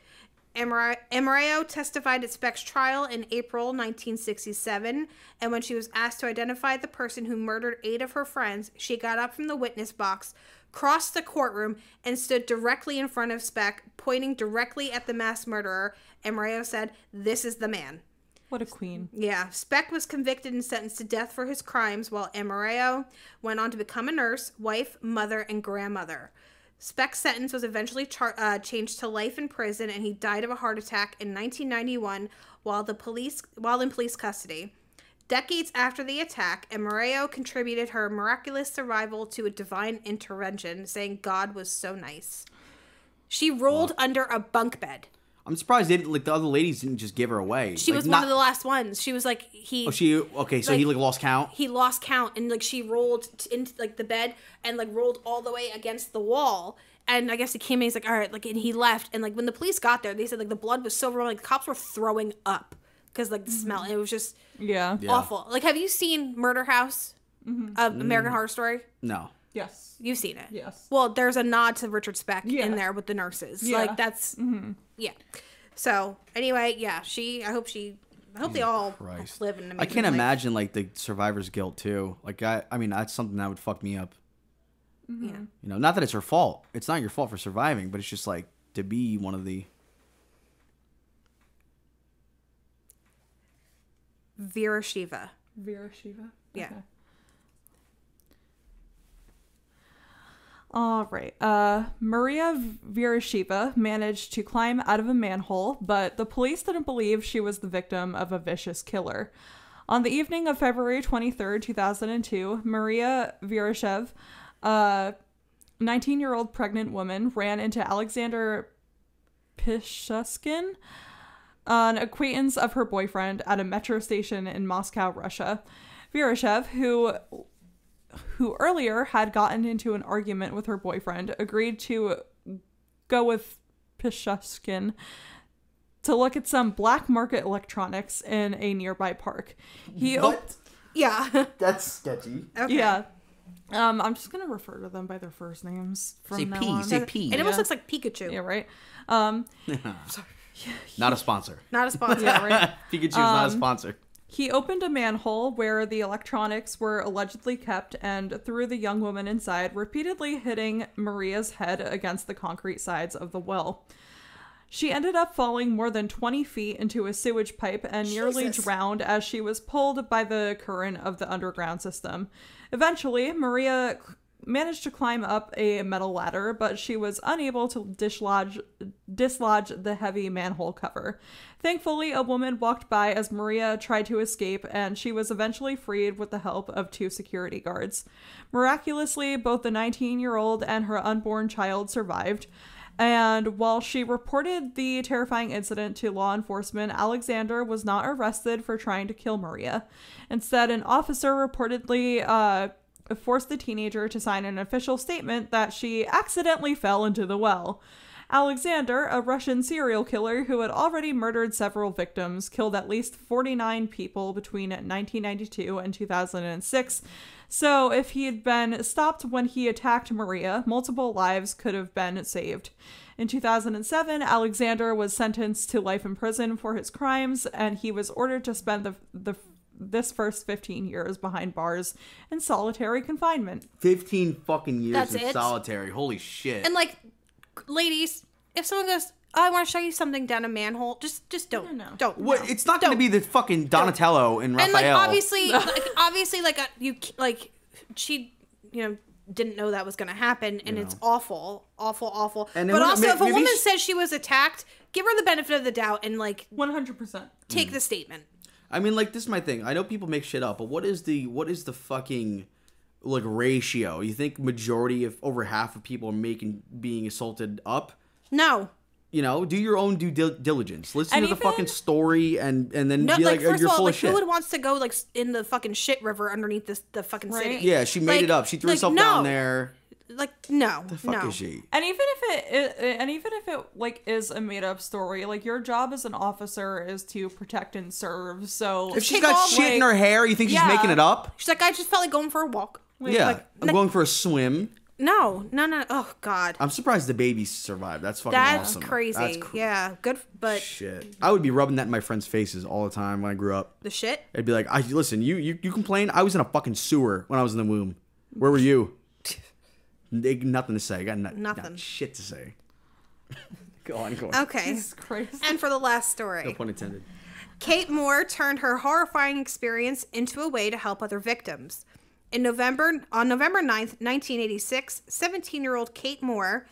Amurao testified at Speck's trial in April 1967, and when she was asked to identify the person who murdered eight of her friends, she got up from the witness box, crossed the courtroom, and stood directly in front of Speck, pointing directly at the mass murderer. Amurao said, This is the man. What a queen. Yeah, Speck was convicted and sentenced to death for his crimes, while Amurao went on to become a nurse, wife, mother, and grandmother. Speck's sentence was eventually char- uh, changed to life in prison, and he died of a heart attack in 1991 while the police while in police custody. Decades after the attack, Amurao contributed her miraculous survival to a divine intervention, saying God was so nice. She rolled under a bunk bed. I'm surprised they didn't, like the other ladies didn't just give her away. She Like, was not- one of the last ones. She was like he Oh, she okay. So he like- like lost count. he lost count and like she rolled into like the bed and like rolled all the way against the wall and i guess he came in he's like all right like and he left and like when the police got there they said like the blood was so raw like the cops were throwing up because like the smell mm-hmm. it was just Yeah. Yeah. awful like have you seen murder house mm-hmm. of american mm. horror story No. Yes. you've seen it Yes. well there's a nod to richard speck Yeah. in there with the nurses Yeah. like that's mm-hmm. yeah so anyway yeah she i hope she i hope they all Christ. live in an I can't life. imagine like the survivor's guilt too. Like I, I mean, that's something that would fuck me up. yeah You know, not that it's her fault. It's not your fault for surviving, but it's just like to be one of the. Vera shiva Vera Shiva. Yeah. Okay. All right. Uh, Maria Viricheva managed to climb out of a manhole, but the police didn't believe she was the victim of a vicious killer. On the evening of February 23rd, 2002, Maria Virashev, a 19 year old pregnant woman, ran into Alexander Pichushkin, an acquaintance of her boyfriend at a metro station in Moscow, Russia. Virashev, who who earlier had gotten into an argument with her boyfriend, agreed to go with Pichushkin to look at some black market electronics in a nearby park. He op- yeah (laughs) That's sketchy. okay yeah. Um, I'm just gonna refer to them by their first names from Say now P. on. Say P. It almost Yeah. looks like Pikachu. Yeah, right. Um, (laughs) (laughs) Not a sponsor. Not a sponsor. yeah, right. (laughs) Pikachu's not a Um, sponsor. He opened a manhole where the electronics were allegedly kept and threw the young woman inside, repeatedly hitting Maria's head against the concrete sides of the well. She ended up falling more than 20 feet into a sewage pipe and nearly Jesus. drowned as she was pulled by the current of the underground system. Eventually, Maria c- managed to climb up a metal ladder, but she was unable to dislodge dislodge the heavy manhole cover. Thankfully, a woman walked by as Maria tried to escape, and she was eventually freed with the help of two security guards. Miraculously, both the 19 year old and her unborn child survived. And while she reported the terrifying incident to law enforcement, Alexander was not arrested for trying to kill Maria. Instead, an officer reportedly uh, forced the teenager to sign an official statement that she accidentally fell into the well. Alexander, a Russian serial killer who had already murdered several victims, killed at least 49 people between 1992 and 2006. So, if he had been stopped when he attacked Maria, multiple lives could have been saved. In 2007, Alexander was sentenced to life in prison for his crimes, and he was ordered to spend the, the this first 15 years behind bars in solitary confinement. 15 fucking years That's in it? solitary. Holy shit. And like, ladies, if someone goes, oh, "I want to show you something down a manhole," just just don't, No, no. don't. what? no. It's not going to be the fucking Donatello and and Raphael. like obviously, (laughs) like, obviously, like uh, you like she, you know. Didn't know that was going to happen, and it's awful, awful, awful. And but also, if a woman she- says she was attacked, give her the benefit of the doubt and like 100%. take the statement. I mean, like this is my thing. I know people make shit up, but what is the what is the fucking like ratio? You think majority of over half of people are making being assaulted up? No, You know, do your own due diligence. Listen And to the fucking story and and then no. be Like, like, oh, first you're of all, full like of shit. who would wants to go like in the fucking shit river underneath this the fucking Right. city? yeah, she made Like- it up. She threw like, herself no. down there. Like no, The fuck no. is she? And even if it, it and even if it like is a made up story, like your job as an officer is to protect and serve. So If she's got all, shit in her hair, you think she's making it up? She's like, I just felt like going for a walk. yeah, like, I'm going for a swim. No, no, no. Oh God, I'm surprised the baby survived. That's fucking that's awesome. crazy. That's cr- yeah, good, but shit. I would be rubbing that in my friends' faces all the time when I grew up. the shit. I'd be like, I listen, you you you complain. I was in a fucking sewer when I was in the womb. Where were you? They- Nothing to say. I got no- Nothing. not shit to say. (laughs) go on, go on. Okay. Jesus Christ. And for the last story, No pun intended. Kate Moore turned her horrifying experience into a way to help other victims. In November, on November 9th, 1986, 17-year-old Kate Moore,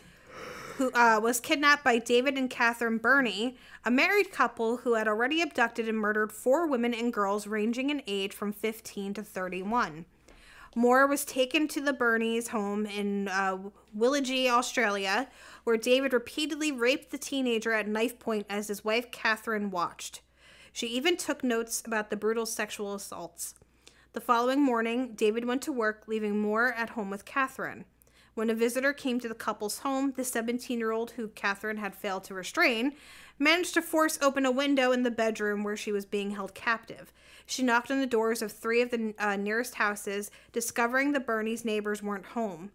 who uh, was kidnapped by David and Catherine Birnie, a married couple who had already abducted and murdered four women and girls ranging in age from 15 to 31. Moore was taken to the Birnies home in uh, Willagee, Australia, where David repeatedly raped the teenager at knife point as his wife Catherine watched. She even took notes about the brutal sexual assaults. The following morning, David went to work, leaving Moore at home with Catherine. When a visitor came to the couple's home, the 17 year old, who Catherine had failed to restrain, managed to force open a window in the bedroom where she was being held captive. She knocked on the doors of three of the uh, nearest houses, discovering the Birnie's neighbors weren't home,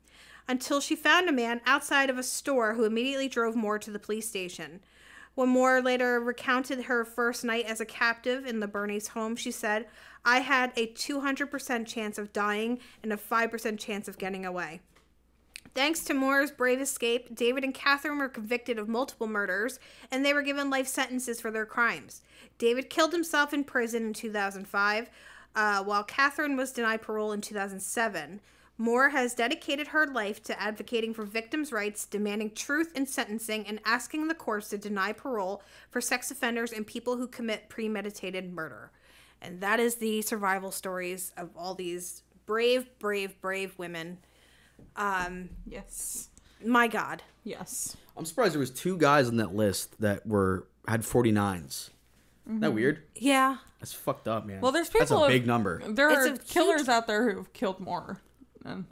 until she found a man outside of a store who immediately drove Moore to the police station. When Moore later recounted her first night as a captive in the Birnie's home, she said, I had a 200% chance of dying and a 5% chance of getting away. Thanks to Moore's brave escape, David and Catherine were convicted of multiple murders, and they were given life sentences for their crimes. David killed himself in prison in 2005, uh, while Catherine was denied parole in 2007. Moore has dedicated her life to advocating for victims' rights, demanding truth in sentencing, and asking the courts to deny parole for sex offenders and people who commit premeditated murder. And that is the survival stories of all these brave, brave, brave women. Um, Yes. my God. Yes. I'm surprised there was two guys on that list that were had 49s. Isn't that weird? Yeah. That's fucked up, man. Mm-hmm. Well, there's people. That's people. a big number. There It's are a huge- killers out there who've killed more.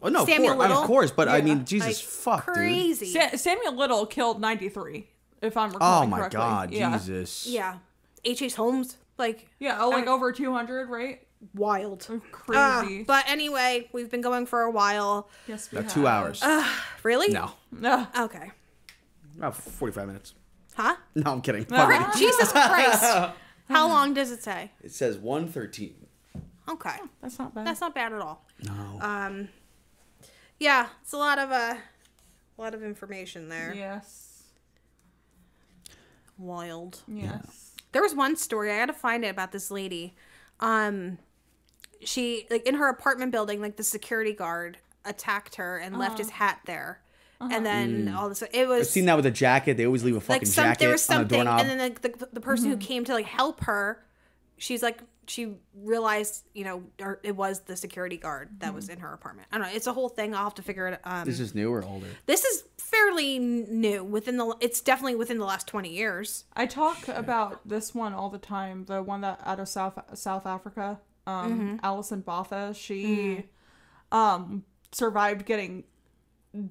Oh no, of Samuel course, Little? of course, but I mean, Jesus, Like, fuck, dude. crazy. Sa- Samuel Little killed 93, if I'm Oh my correctly. God, yeah. Jesus. Yeah. H.H. Holmes, like Yeah, oh, like over 200, right? Wild. Crazy. Uh, but anyway, we've been going for a while. yes, we About have. two hours. Really? no, No. Okay. about 45 minutes. Huh? No, I'm kidding. Fuck it. (laughs) Jesus Christ. (laughs) How long does it say? It says 113. Okay. That's not bad. That's not bad at all. No. Um Yeah, it's a lot of uh a lot of information there. yes. wild. Yes. There was one story I got to find it about this lady. Um, she like in her apartment building, like the security guard attacked her and left his uh-huh. hat there, and uh-huh. then mm. all this. It was I've seen that with a jacket. They always leave a fucking like some jacket there was on a something, doorknob. and then like the the person who mm-hmm. came to like help her, she's like she realized you know it was the security guard that was mm-hmm. in her apartment. I don't know. It's a whole thing. I'll have to figure it. Um, this is new or older? this is fairly new within the. It's definitely within the last twenty years. I talk about this one all the time. The one that out of South South Africa, um, Mm-hmm. Alison Botha. She, um, survived getting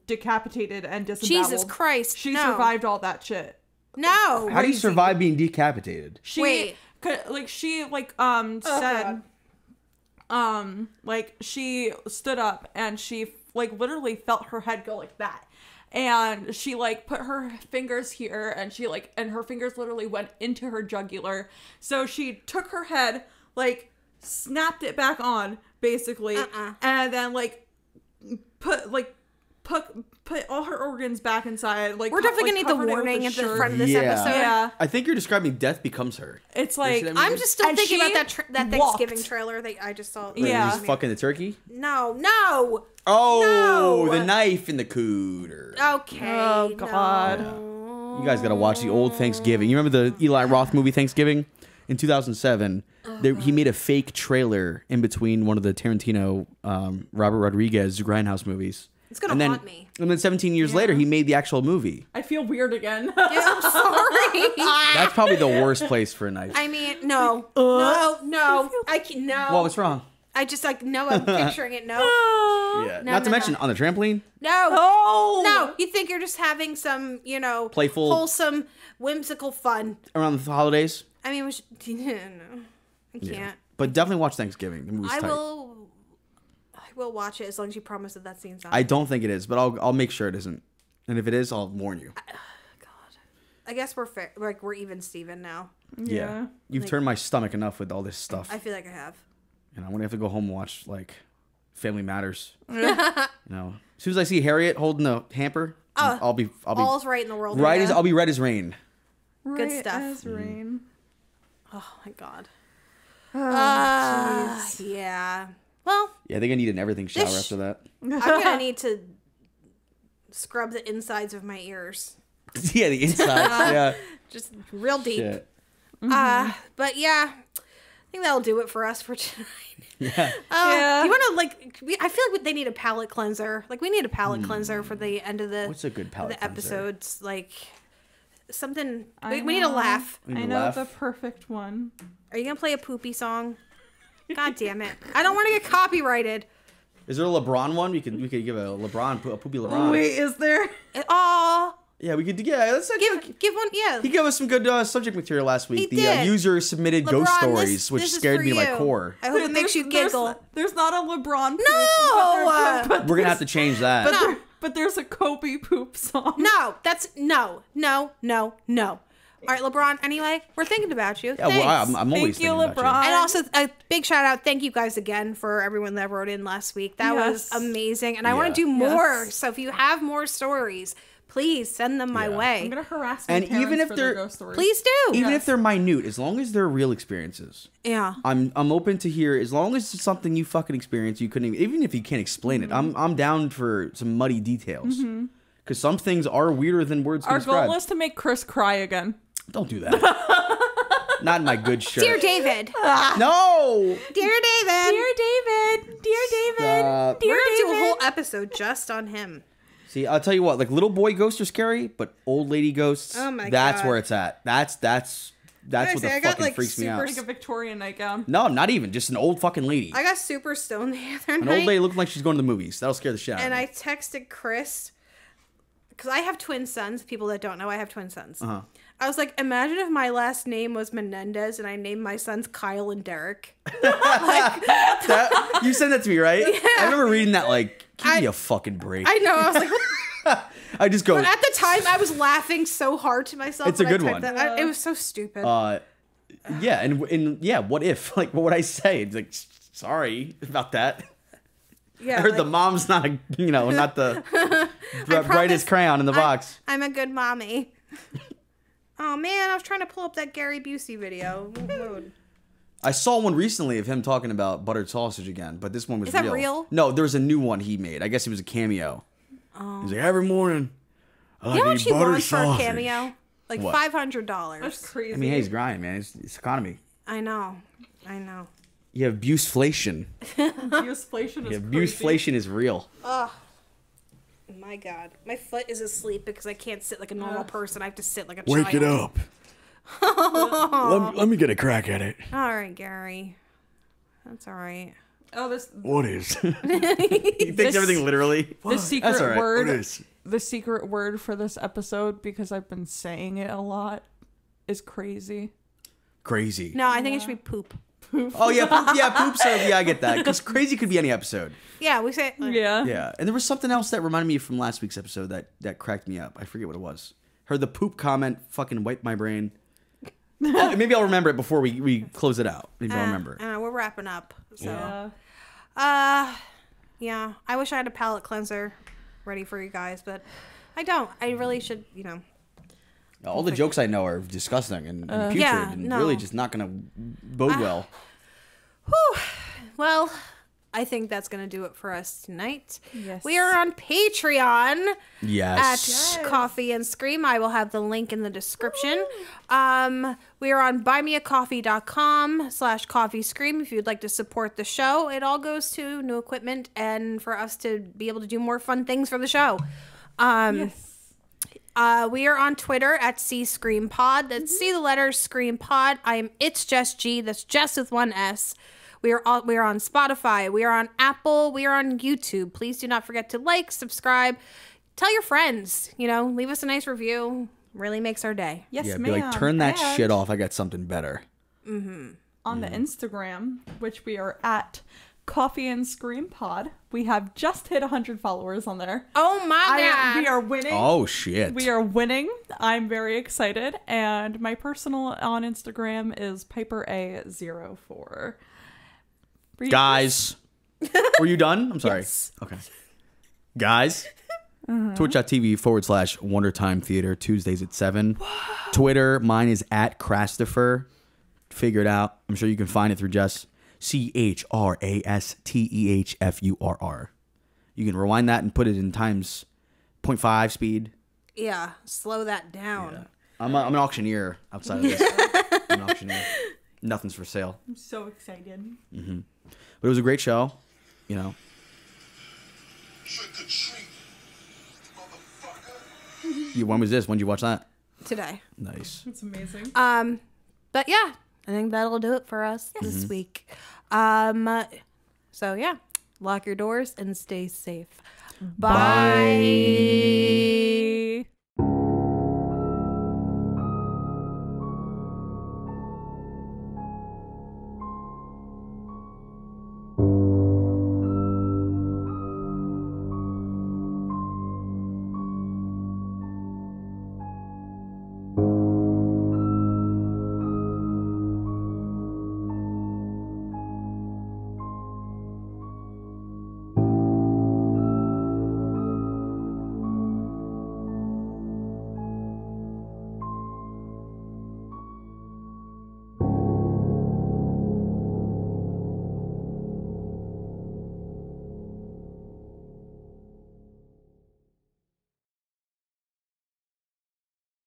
decapitated and disemboweled. Jesus Christ! She no. survived all that shit. No. How do you survive being decapitated? She Wait. like she like um said God. um like she stood up and she like literally felt her head go like that and she like put her fingers here and she like and her fingers literally went into her jugular so she took her head like snapped it back on basically Uh-uh. and then like put like put put all her organs back inside like We're definitely like, gonna need the covered it with warning a at the front of this Yeah. episode. yeah I think you're describing death becomes her. it's like I'm just still And thinking about that tr- that walked. Thanksgiving trailer that I just saw. Where Yeah. He's fucking the turkey. No, no. Oh, No. the knife in the cooter. Okay. Oh, God. no. You guys got to watch the old Thanksgiving. You remember the Eli Roth movie Thanksgiving in 2007? There, he made a fake trailer in between one of the Tarantino, um, Robert Rodriguez Grindhouse movies. It's gonna and then, haunt me. And then 17 years later, he made the actual movie. I feel weird again. Yeah, I'm (laughs) sorry. That's probably the worst place for a knife. I mean, no, no, no. (laughs) I can no. Well, what's wrong? I just like no. I'm (laughs) picturing it. No, Yeah. No, Not to no, mention no. on the trampoline. no, Oh no. You think you're just having some, you know, Playful- wholesome, whimsical fun? around the holidays. I mean, we should, no, I can't. But definitely watch Thanksgiving. The movie's I tight. will. I will watch it as long as you promise that that scene's on. I don't think it is, but I'll I'll make sure it isn't. And if it is, I'll warn you. God. I guess we're fair. Like we're even, Steven. Now Yeah. You've Like- turned my stomach enough with all this stuff. I feel like I have. And I'm gonna have to go home and watch like Family Matters. (laughs) you know, as soon as I see Harriet holding the hamper, Oh, I'll be I'll be All's right in the world. right again. as I'll be red as rain. Good stuff. As rain. Oh my god. Oh, Uh, yeah. Well, Yeah, I think I need an everything shower This- after that. (laughs) I'm gonna need to scrub the insides of my ears, (laughs) yeah, the insides. (laughs) yeah. just real deep. Shit. Uh, but yeah, I think that'll do it for us for tonight. Yeah. Uh, Yeah. You want to like? We, I feel like they need a palate cleanser. Like we need a palate cleanser for the end of the. What's a good palate the cleanser? episodes. Like something. I We, we need a laugh. We need I know laugh. the perfect one. Are you gonna play a poopy song? God damn it! I don't want to get copyrighted. Is there a LeBron one? We could we could give a LeBron a poopy LeBron. Wait, is there? Oh, Yeah, we could. Yeah, let's give give one. Yeah. He gave us some good uh, subject material last week. He the Uh, user submitted ghost stories, this- which this scared for me to my core. I hope it makes you There's- giggle. There's, there's not a LeBron. Poop, No! but, there- but We're gonna have to change that. But, No. There, but there's a Kobe poop song. No, that's no, no, no, no. All right, LeBron. Anyway, we're thinking about you. yeah, well, I'm, I'm always Thank you, thinking about LeBron. and also a big shout out. Thank you guys again for everyone that wrote in last week. That was amazing, and I Yeah. want to do more. Yes. So if you have more stories, please send them my Yeah. way. I'm gonna harass my And even if for they're- ghost stories. Please do. Even Yes. if they're minute, as long as they're real experiences, yeah. I'm I'm open to hear. As long as it's something you fucking experience, you couldn't. Even, even if you can't explain Mm-hmm. it, I'm I'm down for some muddy details. Because some things are weirder than words can Our describe. goal is to make Chris cry again. Don't do that. (laughs) Not in my good shirt. Dear David. (laughs) no. Dear David. Dear David, dear David, Stop. dear we're gonna do a David. whole episode just on him. See, I'll tell you what. Like little boy ghosts are scary, but old lady ghosts. Oh my That's God. where it's at. That's that's that's what say, the I got, fucking like, freaks me out. like a Victorian nightgown. No, not even. Just an old fucking lady. I got super stoned the other night. An old lady looking like she's going to the movies. That'll scare the shit out and of I texted Chris because I have twin sons. People that don't know, I have twin sons. Uh-huh. I was like, imagine if my last name was Menendez and I named my sons Kyle and Derek. (laughs) (laughs) That- you sent that to me, right? (laughs) Yeah. I remember reading that. Like, give me a fucking break. I know. I was like, (laughs) I just go. but at the time, I was laughing so hard to myself. It's a I good one. That. I- it was so stupid. Uh, yeah, and and yeah, what if? (laughs) Like, what would I say? It's like, sorry about that. yeah, I heard the mom's not a, you know, not the (laughs) br- promise brightest crayon in the I- box. I'm a good mommy. Oh man, I was trying to pull up that Gary Busey video. Load. I saw one recently of him talking about buttered sausage again, but this one was Is that real. real? No, there was a new one he made. I guess it was a cameo. Oh. He's like every morning. I like You know to how eat much he buttered wants for a sausage." cameo? Like What? five hundred That's dollars. crazy. I mean, hey, he's grinding, man. It's, it's economy. I know. I know. You have abuseflation. Abuseflation (laughs) is Yeah, crazy. abuseflation is real. My God, my foot is asleep because I can't sit like a normal person. I have to sit like a Wake child. It up. let, let me get a crack at it. All right, Gary. That's all right. Oh, this What is? (laughs) He takes This- everything literally. the secret That's all right. word. What is? The secret word for this episode, because I've been saying it a lot, is crazy. Crazy. No, I think it should be poop. Oh yeah, poop, yeah, poops are. Yeah, I get that. Because (laughs) crazy could be any episode. Yeah, we say. Yeah. Yeah, and there was something else that reminded me from last week's episode that that cracked me up. I forget what it was. Heard the poop comment, fucking wiped my brain. Maybe I'll remember it before we, we close it out. Maybe I'll Uh, remember. I we're wrapping up. So, Yeah. uh, yeah. I wish I had a palate cleanser ready for you guys, but I don't. I really should, you know. All the jokes I know are disgusting and, and putrid Yeah, and no. really just not going to bode well. Well, I think that's gonna do it for us tonight. Yes. We are on Patreon. Yes. at Coffee and Scream. I will have the link in the description. Um, we are on buymeacoffee.com slash coffee scream if you'd like to support the show. It all goes to new equipment and for us to be able to do more fun things for the show. Um, uh, we are on Twitter at C Scream Pod. That's see the letters Scream Pod. I am It's Just G. That's Jes with one S. We are all, we are on Spotify. We are on Apple. We are on YouTube. Please do not forget to like, subscribe, tell your friends. You know, leave us a nice review. Really makes our day. Yes, Yeah, ma'am. be like, turn that And shit off. I got something better. Mm-hmm. On the mm. Instagram, which we are at Coffee and Scream Pod, we have just hit 100 followers on there. Oh my I, god! we are winning. Oh, shit. We are winning. I'm very excited. And my personal on Instagram is Piper A04. Read- Guys. (laughs) Were you done? I'm sorry. Yes. Okay. Guys. Uh-huh. Twitch.tv forward slash Wonder Time Theater, Tuesdays at 7. Twitter, mine is at Crastifer. Figure it out. I'm sure you can find it through Jes. C H R A S T E H F U R R. You can rewind that and put it in times 0.5 speed. yeah, slow that down. I'm, a, I'm an auctioneer outside of this. (laughs) I'm an auctioneer. Nothing's for sale. I'm so excited. But it was a great show. You know, Trick treat, you, when was this? When did you watch that? Today. Nice. It's amazing. Um, but yeah, I think that'll do it for us this week. Um, so yeah, lock your doors and stay safe. Bye. Bye.